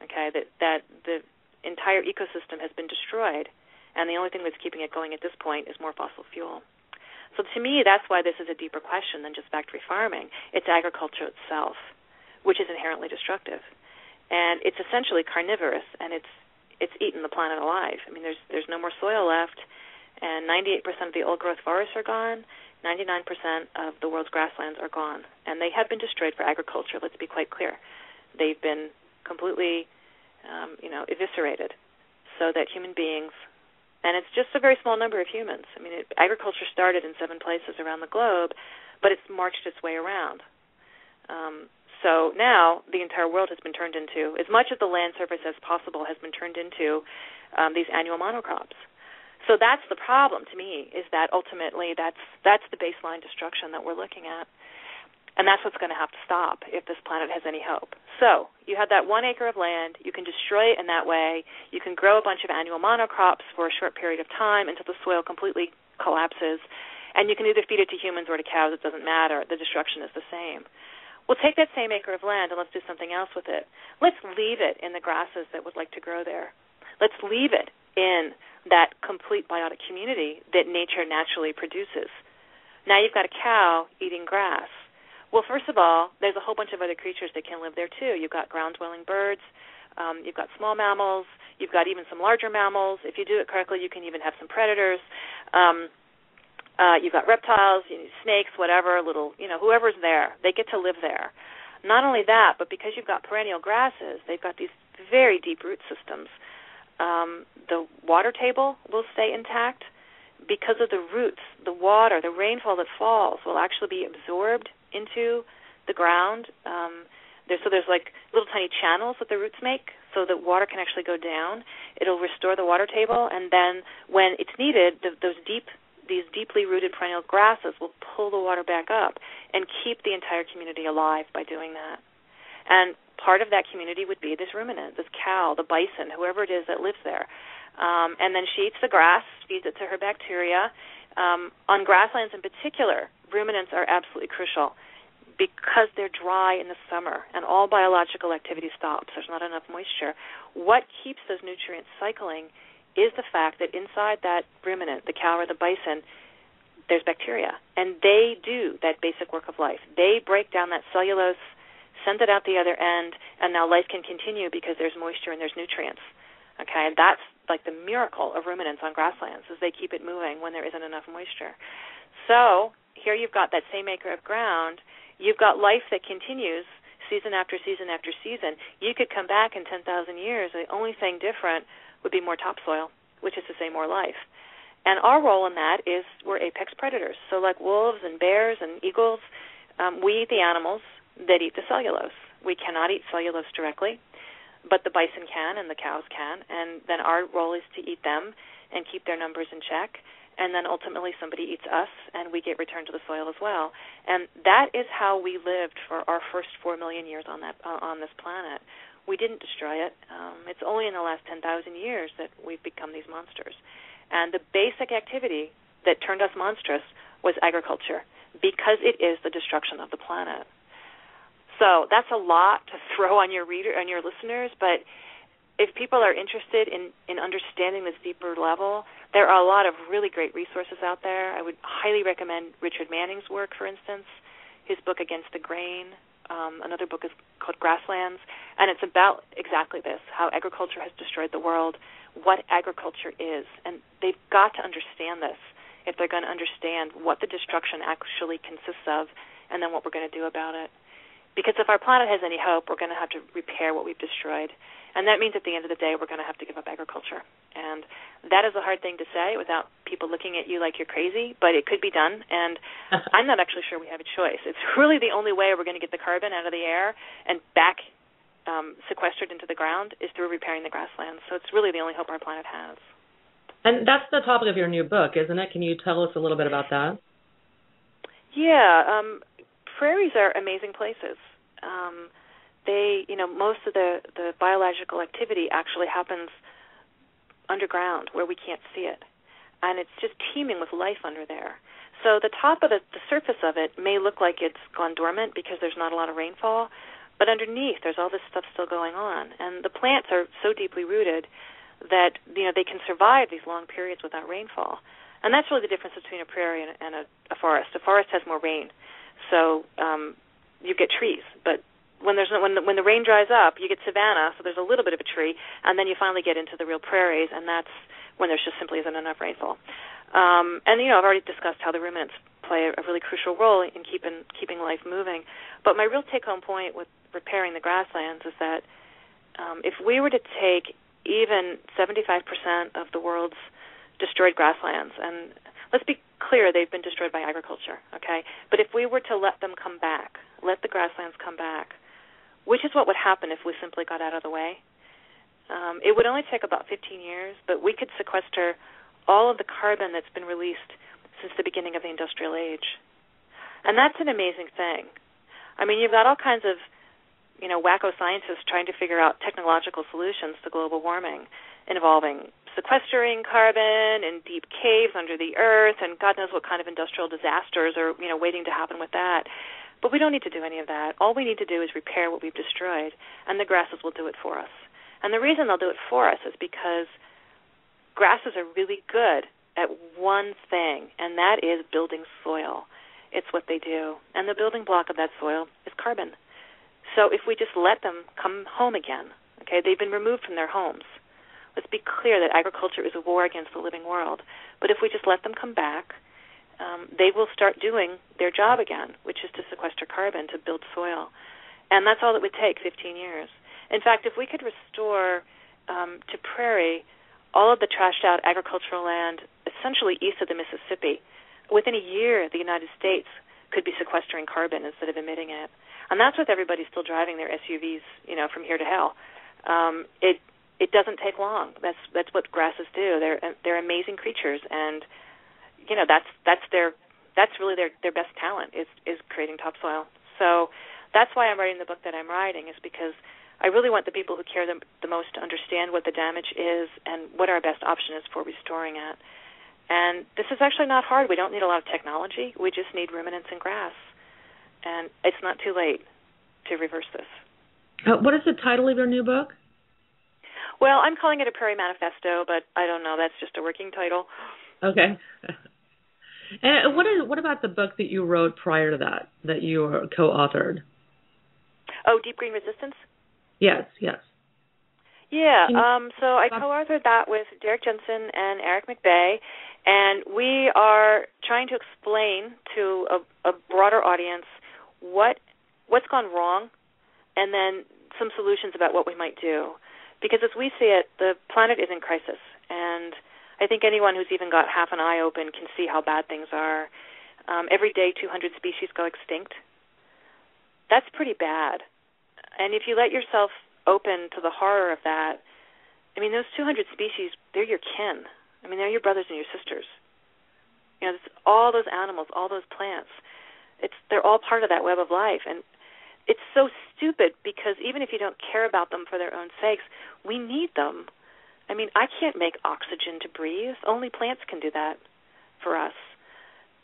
Okay, that that the entire ecosystem has been destroyed, and the only thing that's keeping it going at this point is more fossil fuel. So to me, that's why this is a deeper question than just factory farming. It's agriculture itself, which is inherently destructive, and it's essentially carnivorous, and it's it's eaten the planet alive. I mean, there's there's no more soil left, and 98% of the old growth forests are gone. 99% of the world's grasslands are gone, and they have been destroyed for agriculture. Let's be quite clear. They've been completely, um, you know, eviscerated, so that human beings and it's just a very small number of humans. I mean, it, agriculture started in seven places around the globe, but it's marched its way around. Um, so now the entire world has been turned into as much of the land surface as possible has been turned into um, these annual monocrops. So that's the problem to me is that ultimately that's that's the baseline destruction that we're looking at. And that's what's going to have to stop if this planet has any hope. So, you have that 1 acre of land, you can destroy it in that way. You can grow a bunch of annual monocrops for a short period of time until the soil completely collapses. And you can either feed it to humans or to cows, it doesn't matter. The destruction is the same. We'll take that same acre of land and let's do something else with it. Let's leave it in the grasses that would like to grow there. Let's leave it in that complete biotic community that nature naturally produces. Now you've got a cow eating grass. Well, first of all, there's a whole bunch of other creatures that can live there too. You've got ground dwelling birds, um, you've got small mammals, you've got even some larger mammals. If you do it correctly, you can even have some predators. Um, uh, you've got reptiles, you snakes, whatever, little, you know, whoever's there, they get to live there. Not only that, but because you've got perennial grasses, they've got these very deep root systems um, the water table will stay intact because of the roots. The water, the rainfall that falls, will actually be absorbed into the ground. Um, there, so there's like little tiny channels that the roots make, so that water can actually go down. It'll restore the water table, and then when it's needed, the, those deep these deeply rooted perennial grasses will pull the water back up and keep the entire community alive by doing that. And part of that community would be this ruminant, this cow, the bison, whoever it is that lives there. Um, and then she eats the grass, feeds it to her bacteria. Um, on grasslands in particular, ruminants are absolutely crucial because they're dry in the summer and all biological activity stops. There's not enough moisture. What keeps those nutrients cycling is the fact that inside that ruminant, the cow or the bison, there's bacteria, and they do that basic work of life. They break down that cellulose send it out the other end, and now life can continue because there's moisture and there's nutrients. Okay, and that's like the miracle of ruminants on grasslands is they keep it moving when there isn't enough moisture. So here you've got that same acre of ground. You've got life that continues season after season after season. You could come back in 10,000 years. The only thing different would be more topsoil, which is to say more life. And our role in that is we're apex predators. So like wolves and bears and eagles, um, we eat the animals that eat the cellulose. We cannot eat cellulose directly, but the bison can and the cows can, and then our role is to eat them and keep their numbers in check. And then ultimately somebody eats us, and we get returned to the soil as well. And that is how we lived for our first four million years on that uh, on this planet. We didn't destroy it. Um, it's only in the last ten thousand years that we've become these monsters. And the basic activity that turned us monstrous was agriculture, because it is the destruction of the planet. So that's a lot to throw on your reader on your listeners, but if people are interested in in understanding this deeper level, there are a lot of really great resources out there. I would highly recommend Richard Manning's work, for instance, his book Against the Grain. Um, another book is called Grasslands, and it's about exactly this: how agriculture has destroyed the world, what agriculture is, and they've got to understand this if they're going to understand what the destruction actually consists of, and then what we're going to do about it. Because if our planet has any hope, we're going to have to repair what we've destroyed. And that means at the end of the day, we're going to have to give up agriculture. And that is a hard thing to say without people looking at you like you're crazy, but it could be done. And I'm not actually sure we have a choice. It's really the only way we're going to get the carbon out of the air and back um, sequestered into the ground is through repairing the grasslands. So it's really the only hope our planet has. And that's the topic of your new book, isn't it? Can you tell us a little bit about that? Yeah, um, prairies are amazing places. Um, they, you know, most of the the biological activity actually happens underground where we can't see it, and it's just teeming with life under there. So the top of the, the surface of it may look like it's gone dormant because there's not a lot of rainfall, but underneath there's all this stuff still going on, and the plants are so deeply rooted that you know they can survive these long periods without rainfall. And that's really the difference between a prairie and, and a, a forest. A forest has more rain, so um, you get trees, but when there's no, when the, when the rain dries up, you get savanna, so there's a little bit of a tree, and then you finally get into the real prairies, and that's when there just simply isn't enough rainfall. Um, and you know, I've already discussed how the ruminants play a really crucial role in keeping keeping life moving. But my real take-home point with repairing the grasslands is that um, if we were to take even 75% of the world's destroyed grasslands, and let's be clear, they've been destroyed by agriculture, okay? But if we were to let them come back, let the grasslands come back, which is what would happen if we simply got out of the way, um, it would only take about 15 years, but we could sequester all of the carbon that's been released since the beginning of the industrial age. And that's an amazing thing. I mean, you've got all kinds of, you know, wacko scientists trying to figure out technological solutions to global warming involving sequestering carbon in deep caves under the earth and God knows what kind of industrial disasters are, you know, waiting to happen with that. But we don't need to do any of that. All we need to do is repair what we've destroyed, and the grasses will do it for us. And the reason they'll do it for us is because grasses are really good at one thing, and that is building soil. It's what they do. And the building block of that soil is carbon. So if we just let them come home again, okay, they've been removed from their homes. Let's be clear that agriculture is a war against the living world. But if we just let them come back, um, they will start doing their job again, which is to sequester carbon, to build soil. And that's all it would take 15 years. In fact, if we could restore um, to prairie all of the trashed out agricultural land essentially east of the Mississippi, within a year, the United States could be sequestering carbon instead of emitting it. And that's with everybody still driving their SUVs, you know, from here to hell. Um, it it doesn't take long. That's that's what grasses do. They're they're amazing creatures, and you know that's that's their that's really their their best talent is is creating topsoil. So that's why I'm writing the book that I'm writing is because I really want the people who care the, the most to understand what the damage is and what our best option is for restoring it. And this is actually not hard. We don't need a lot of technology. We just need ruminants and grass. And it's not too late to reverse this. Uh, what is the title of your new book? Well, I'm calling it a Prairie Manifesto, but I don't know. That's just a working title. Okay. and what is what about the book that you wrote prior to that that you co-authored? Oh, Deep Green Resistance. Yes, yes. Yeah, um, so I co-authored that with Derrick Jensen and Aric McBay, and we are trying to explain to a, a broader audience what what's gone wrong, and then some solutions about what we might do. Because as we see it, the planet is in crisis, and I think anyone who's even got half an eye open can see how bad things are. Um, every day, 200 species go extinct. That's pretty bad. And if you let yourself open to the horror of that, I mean, those 200 species, they're your kin. I mean, they're your brothers and your sisters. You know, all those animals, all those plants. It's they're all part of that web of life, and it's so stupid because even if you don't care about them for their own sakes, we need them. I mean, I can't make oxygen to breathe. Only plants can do that for us.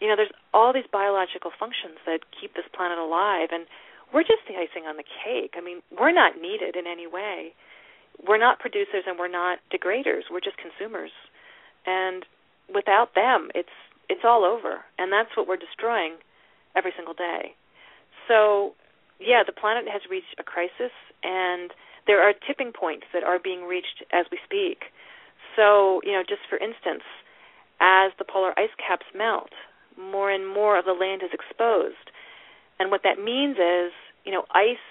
You know, there's all these biological functions that keep this planet alive, and we're just the icing on the cake. I mean, we're not needed in any way. We're not producers and we're not degraders. We're just consumers. And without them, it's it's all over. And that's what we're destroying every single day. So, yeah, the planet has reached a crisis and there are tipping points that are being reached as we speak. So, you know, just for instance, as the polar ice caps melt, more and more of the land is exposed. And what that means is you know, ice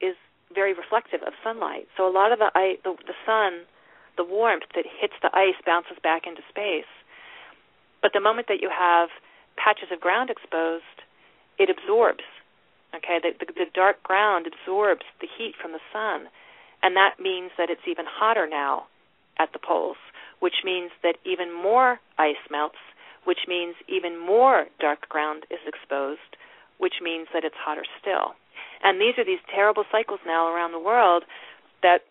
is very reflective of sunlight. So a lot of the ice, the, the sun, the warmth that hits the ice bounces back into space. But the moment that you have patches of ground exposed, it absorbs. Okay, the, the, the dark ground absorbs the heat from the sun, and that means that it's even hotter now at the poles, which means that even more ice melts, which means even more dark ground is exposed, which means that it's hotter still. And these are these terrible cycles now around the world that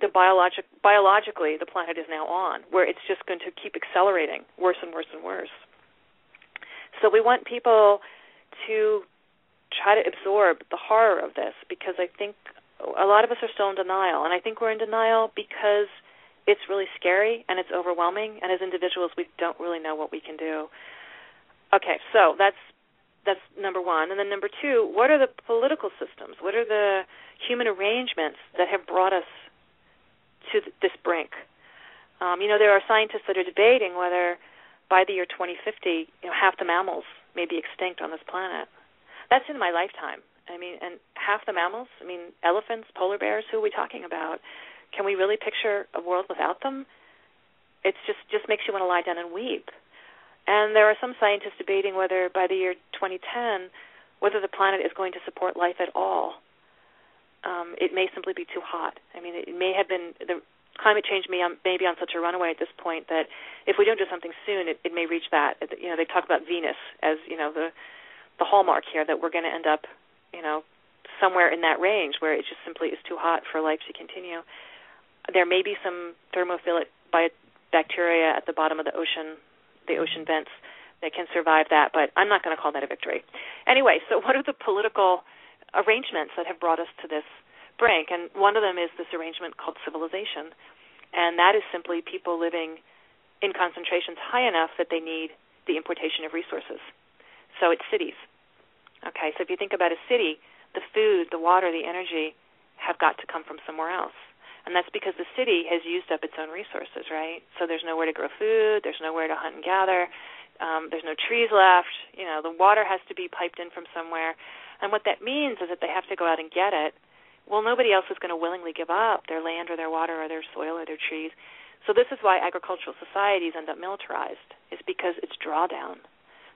the biologic biologically the planet is now on, where it's just going to keep accelerating worse and worse and worse. So we want people to try to absorb the horror of this because I think a lot of us are still in denial, and I think we're in denial because it's really scary and it's overwhelming, and as individuals we don't really know what we can do. Okay, so that's that's number one. And then number two, what are the political systems? What are the human arrangements that have brought us to this brink? Um, you know, there are scientists that are debating whether by the year 2050, you know, half the mammals may be extinct on this planet. That's in my lifetime. I mean, and half the mammals, I mean, elephants, polar bears, who are we talking about? Can we really picture a world without them? It's just just makes you want to lie down and weep. And there are some scientists debating whether by the year 2010, whether the planet is going to support life at all. Um, it may simply be too hot. I mean, it may have been the climate change may um, may be on such a runaway at this point that if we don't do something soon, it, it may reach that. You know, they talk about Venus as you know the the hallmark here that we're going to end up, you know, somewhere in that range where it just simply is too hot for life to continue. There may be some thermophilic bacteria at the bottom of the ocean, the ocean vents that can survive that, but I'm not going to call that a victory. Anyway, so what are the political arrangements that have brought us to this brink? And one of them is this arrangement called civilization, and that is simply people living in concentrations high enough that they need the importation of resources. So it's cities. Okay, so if you think about a city, the food, the water, the energy have got to come from somewhere else. And that's because the city has used up its own resources, right? So there's nowhere to grow food, there's nowhere to hunt and gather, um, there's no trees left, you know, the water has to be piped in from somewhere. And what that means is that they have to go out and get it. Well, nobody else is going to willingly give up their land or their water or their soil or their trees. So this is why agricultural societies end up militarized, is because it's drawdown.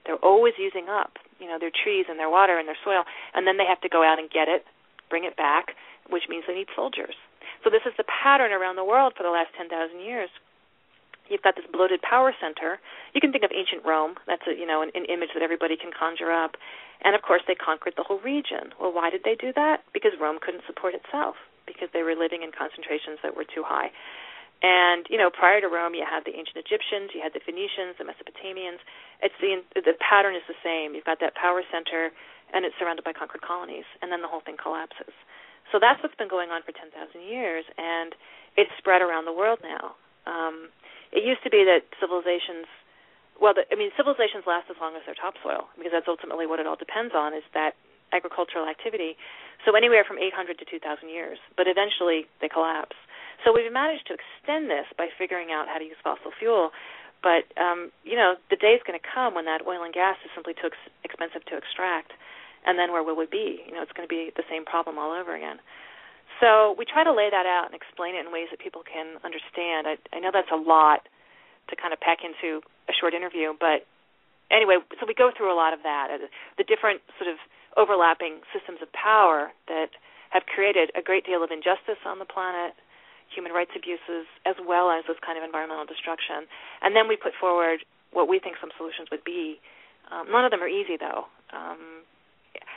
They're always using up, you know, their trees and their water and their soil, and then they have to go out and get it, bring it back, which means they need soldiers. So this is the pattern around the world for the last 10,000 years. You've got this bloated power center. You can think of ancient Rome. That's a, you know an, an image that everybody can conjure up. And of course, they conquered the whole region. Well, why did they do that? Because Rome couldn't support itself because they were living in concentrations that were too high. And you know, prior to Rome, you had the ancient Egyptians, you had the Phoenicians, the Mesopotamians. It's the the pattern is the same. You've got that power center, and it's surrounded by conquered colonies, and then the whole thing collapses. So that's what's been going on for 10,000 years, and it's spread around the world now. Um, it used to be that civilizations, well, the, I mean, civilizations last as long as their topsoil, because that's ultimately what it all depends on, is that agricultural activity. So anywhere from 800 to 2,000 years, but eventually they collapse. So we've managed to extend this by figuring out how to use fossil fuel. But um, you know, the day is going to come when that oil and gas is simply too ex- expensive to extract, and then where will we be? You know, it's going to be the same problem all over again. So we try to lay that out and explain it in ways that people can understand. I, I know that's a lot to kind of pack into a short interview, but anyway, so we go through a lot of that, uh, the different sort of overlapping systems of power that have created a great deal of injustice on the planet, human rights abuses, as well as this kind of environmental destruction. And then we put forward what we think some solutions would be. Um, none of them are easy, though. Um,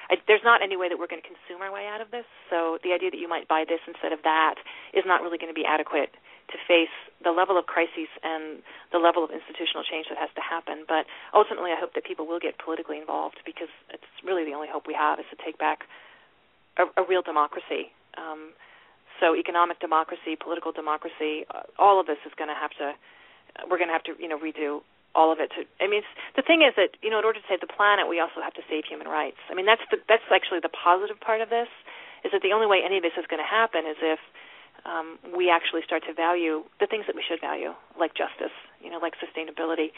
I, there's not any way that we're going to consume our way out of this. So the idea that you might buy this instead of that is not really going to be adequate to face the level of crises and the level of institutional change that has to happen. But ultimately, I hope that people will get politically involved because it's really the only hope we have is to take back a, a real democracy. Um, so economic democracy, political democracy, uh, all of this is going to have to we're going to have to you know redo all of it to I mean the thing is that you know in order to save the planet we also have to save human rights. I mean that's the that's actually the positive part of this is that the only way any of this is going to happen is if um, we actually start to value the things that we should value, like justice, you know, like sustainability.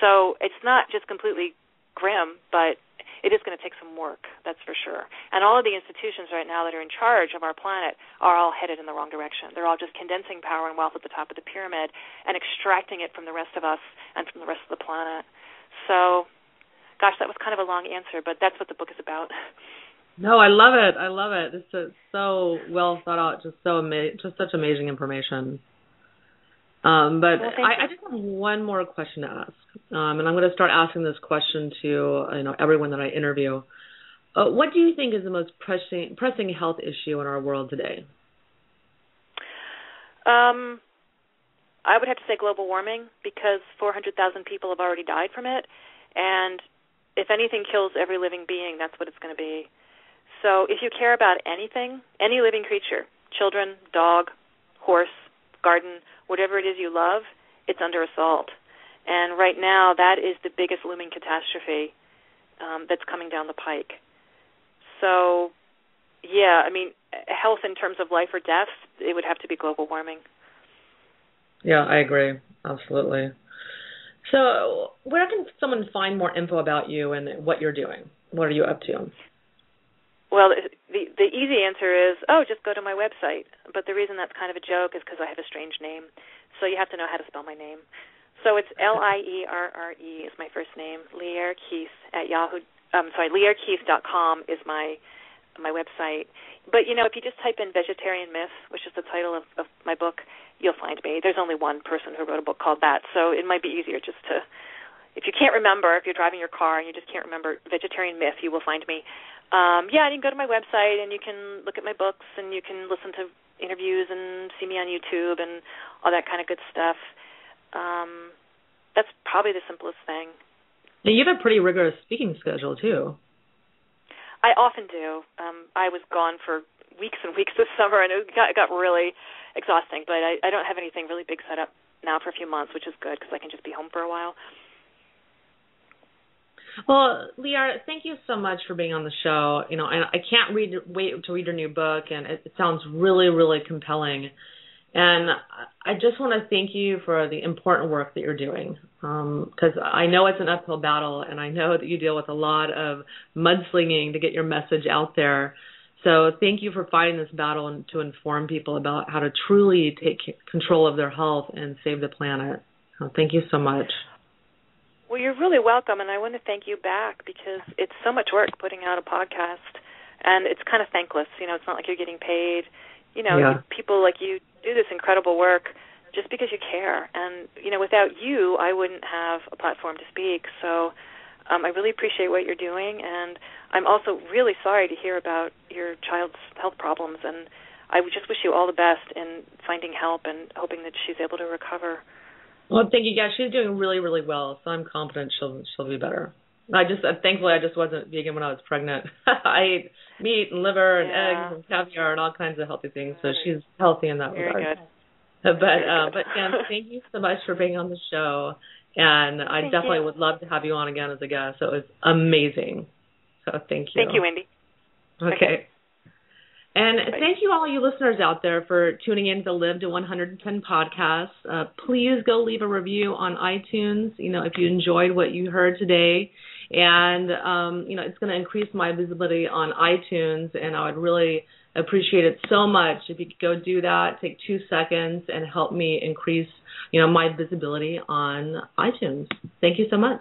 So it's not just completely grim, but it is going to take some work, that's for sure. And all of the institutions right now that are in charge of our planet are all headed in the wrong direction. They're all just condensing power and wealth at the top of the pyramid and extracting it from the rest of us and from the rest of the planet. So, gosh, that was kind of a long answer, but that's what the book is about. No, I love it. I love it. This is so well thought out. Just so ama- just such amazing information. Um, but well, I, I, just have one more question to ask, um, and I'm going to start asking this question to you know everyone that I interview. Uh, what do you think is the most pressing pressing health issue in our world today? Um, I would have to say global warming because 400,000 people have already died from it, and if anything kills every living being, that's what it's going to be. So if you care about anything, any living creature, children, dog, horse, garden, whatever it is you love, it's under assault. And right now, that is the biggest looming catastrophe um, that's coming down the pike. So, yeah, I mean, health in terms of life or death, it would have to be global warming. Yeah, I agree. Absolutely. So, where can someone find more info about you and what you're doing? What are you up to? Well, the the easy answer is, oh, just go to my website. But the reason that's kind of a joke is because I have a strange name, so you have to know how to spell my name. So it's L I E R R E is my first name. Lierre Keith at Yahoo. Um, sorry, LierreKeith.com is my my website. But you know, if you just type in vegetarian myth, which is the title of, of my book, you'll find me. There's only one person who wrote a book called that, so it might be easier just to if you can't remember, if you're driving your car and you just can't remember vegetarian myth, you will find me. Um, yeah, and you can go to my website and you can look at my books and you can listen to interviews and see me on YouTube and all that kind of good stuff. Um, that's probably the simplest thing. And you have a pretty rigorous speaking schedule too. I often do. Um, I was gone for weeks and weeks this summer, and it got, it got really exhausting. But I, I don't have anything really big set up now for a few months, which is good because I can just be home for a while. Well, Lierre, thank you so much for being on the show. You know, I can't read wait to read your new book, and it, sounds really, really compelling. And I just want to thank you for the important work that you're doing, because um, I know it's an uphill battle, and I know that you deal with a lot of mudslinging to get your message out there. So thank you for fighting this battle and to inform people about how to truly take control of their health and save the planet. Thank you so much. Well, you're really welcome, and I want to thank you back because it's so much work putting out a podcast, and it's kind of thankless. You know, it's not like you're getting paid. You know, yeah. people like you do this incredible work just because you care, and you know, without you, I wouldn't have a platform to speak. So, um, I really appreciate what you're doing, and I'm also really sorry to hear about your child's health problems, and I just wish you all the best in finding help and hoping that she's able to recover. Well, thank you. Yeah, she's doing really, really well, so I'm confident she'll she'll be better. I just uh, thankfully I just wasn't vegan when I was pregnant. I ate meat and liver and yeah. eggs and caviar and all kinds of healthy things, so she's healthy in that Very regard. Good. But Very uh, but Jan, thank you so much for being on the show, and I Thank definitely you. would love to have you on again as a guest. So it was amazing. So thank you. Thank you, Wendy. Okay. Okay. And thank you all you listeners out there for tuning in to the Live to 110 podcast. Uh, please go leave a review on iTunes. You know, if you enjoyed what you heard today, and um, you know, it's going to increase my visibility on iTunes, and I would really appreciate it so much if you could go do that. Take two seconds and help me increase, you know, my visibility on iTunes. Thank you so much.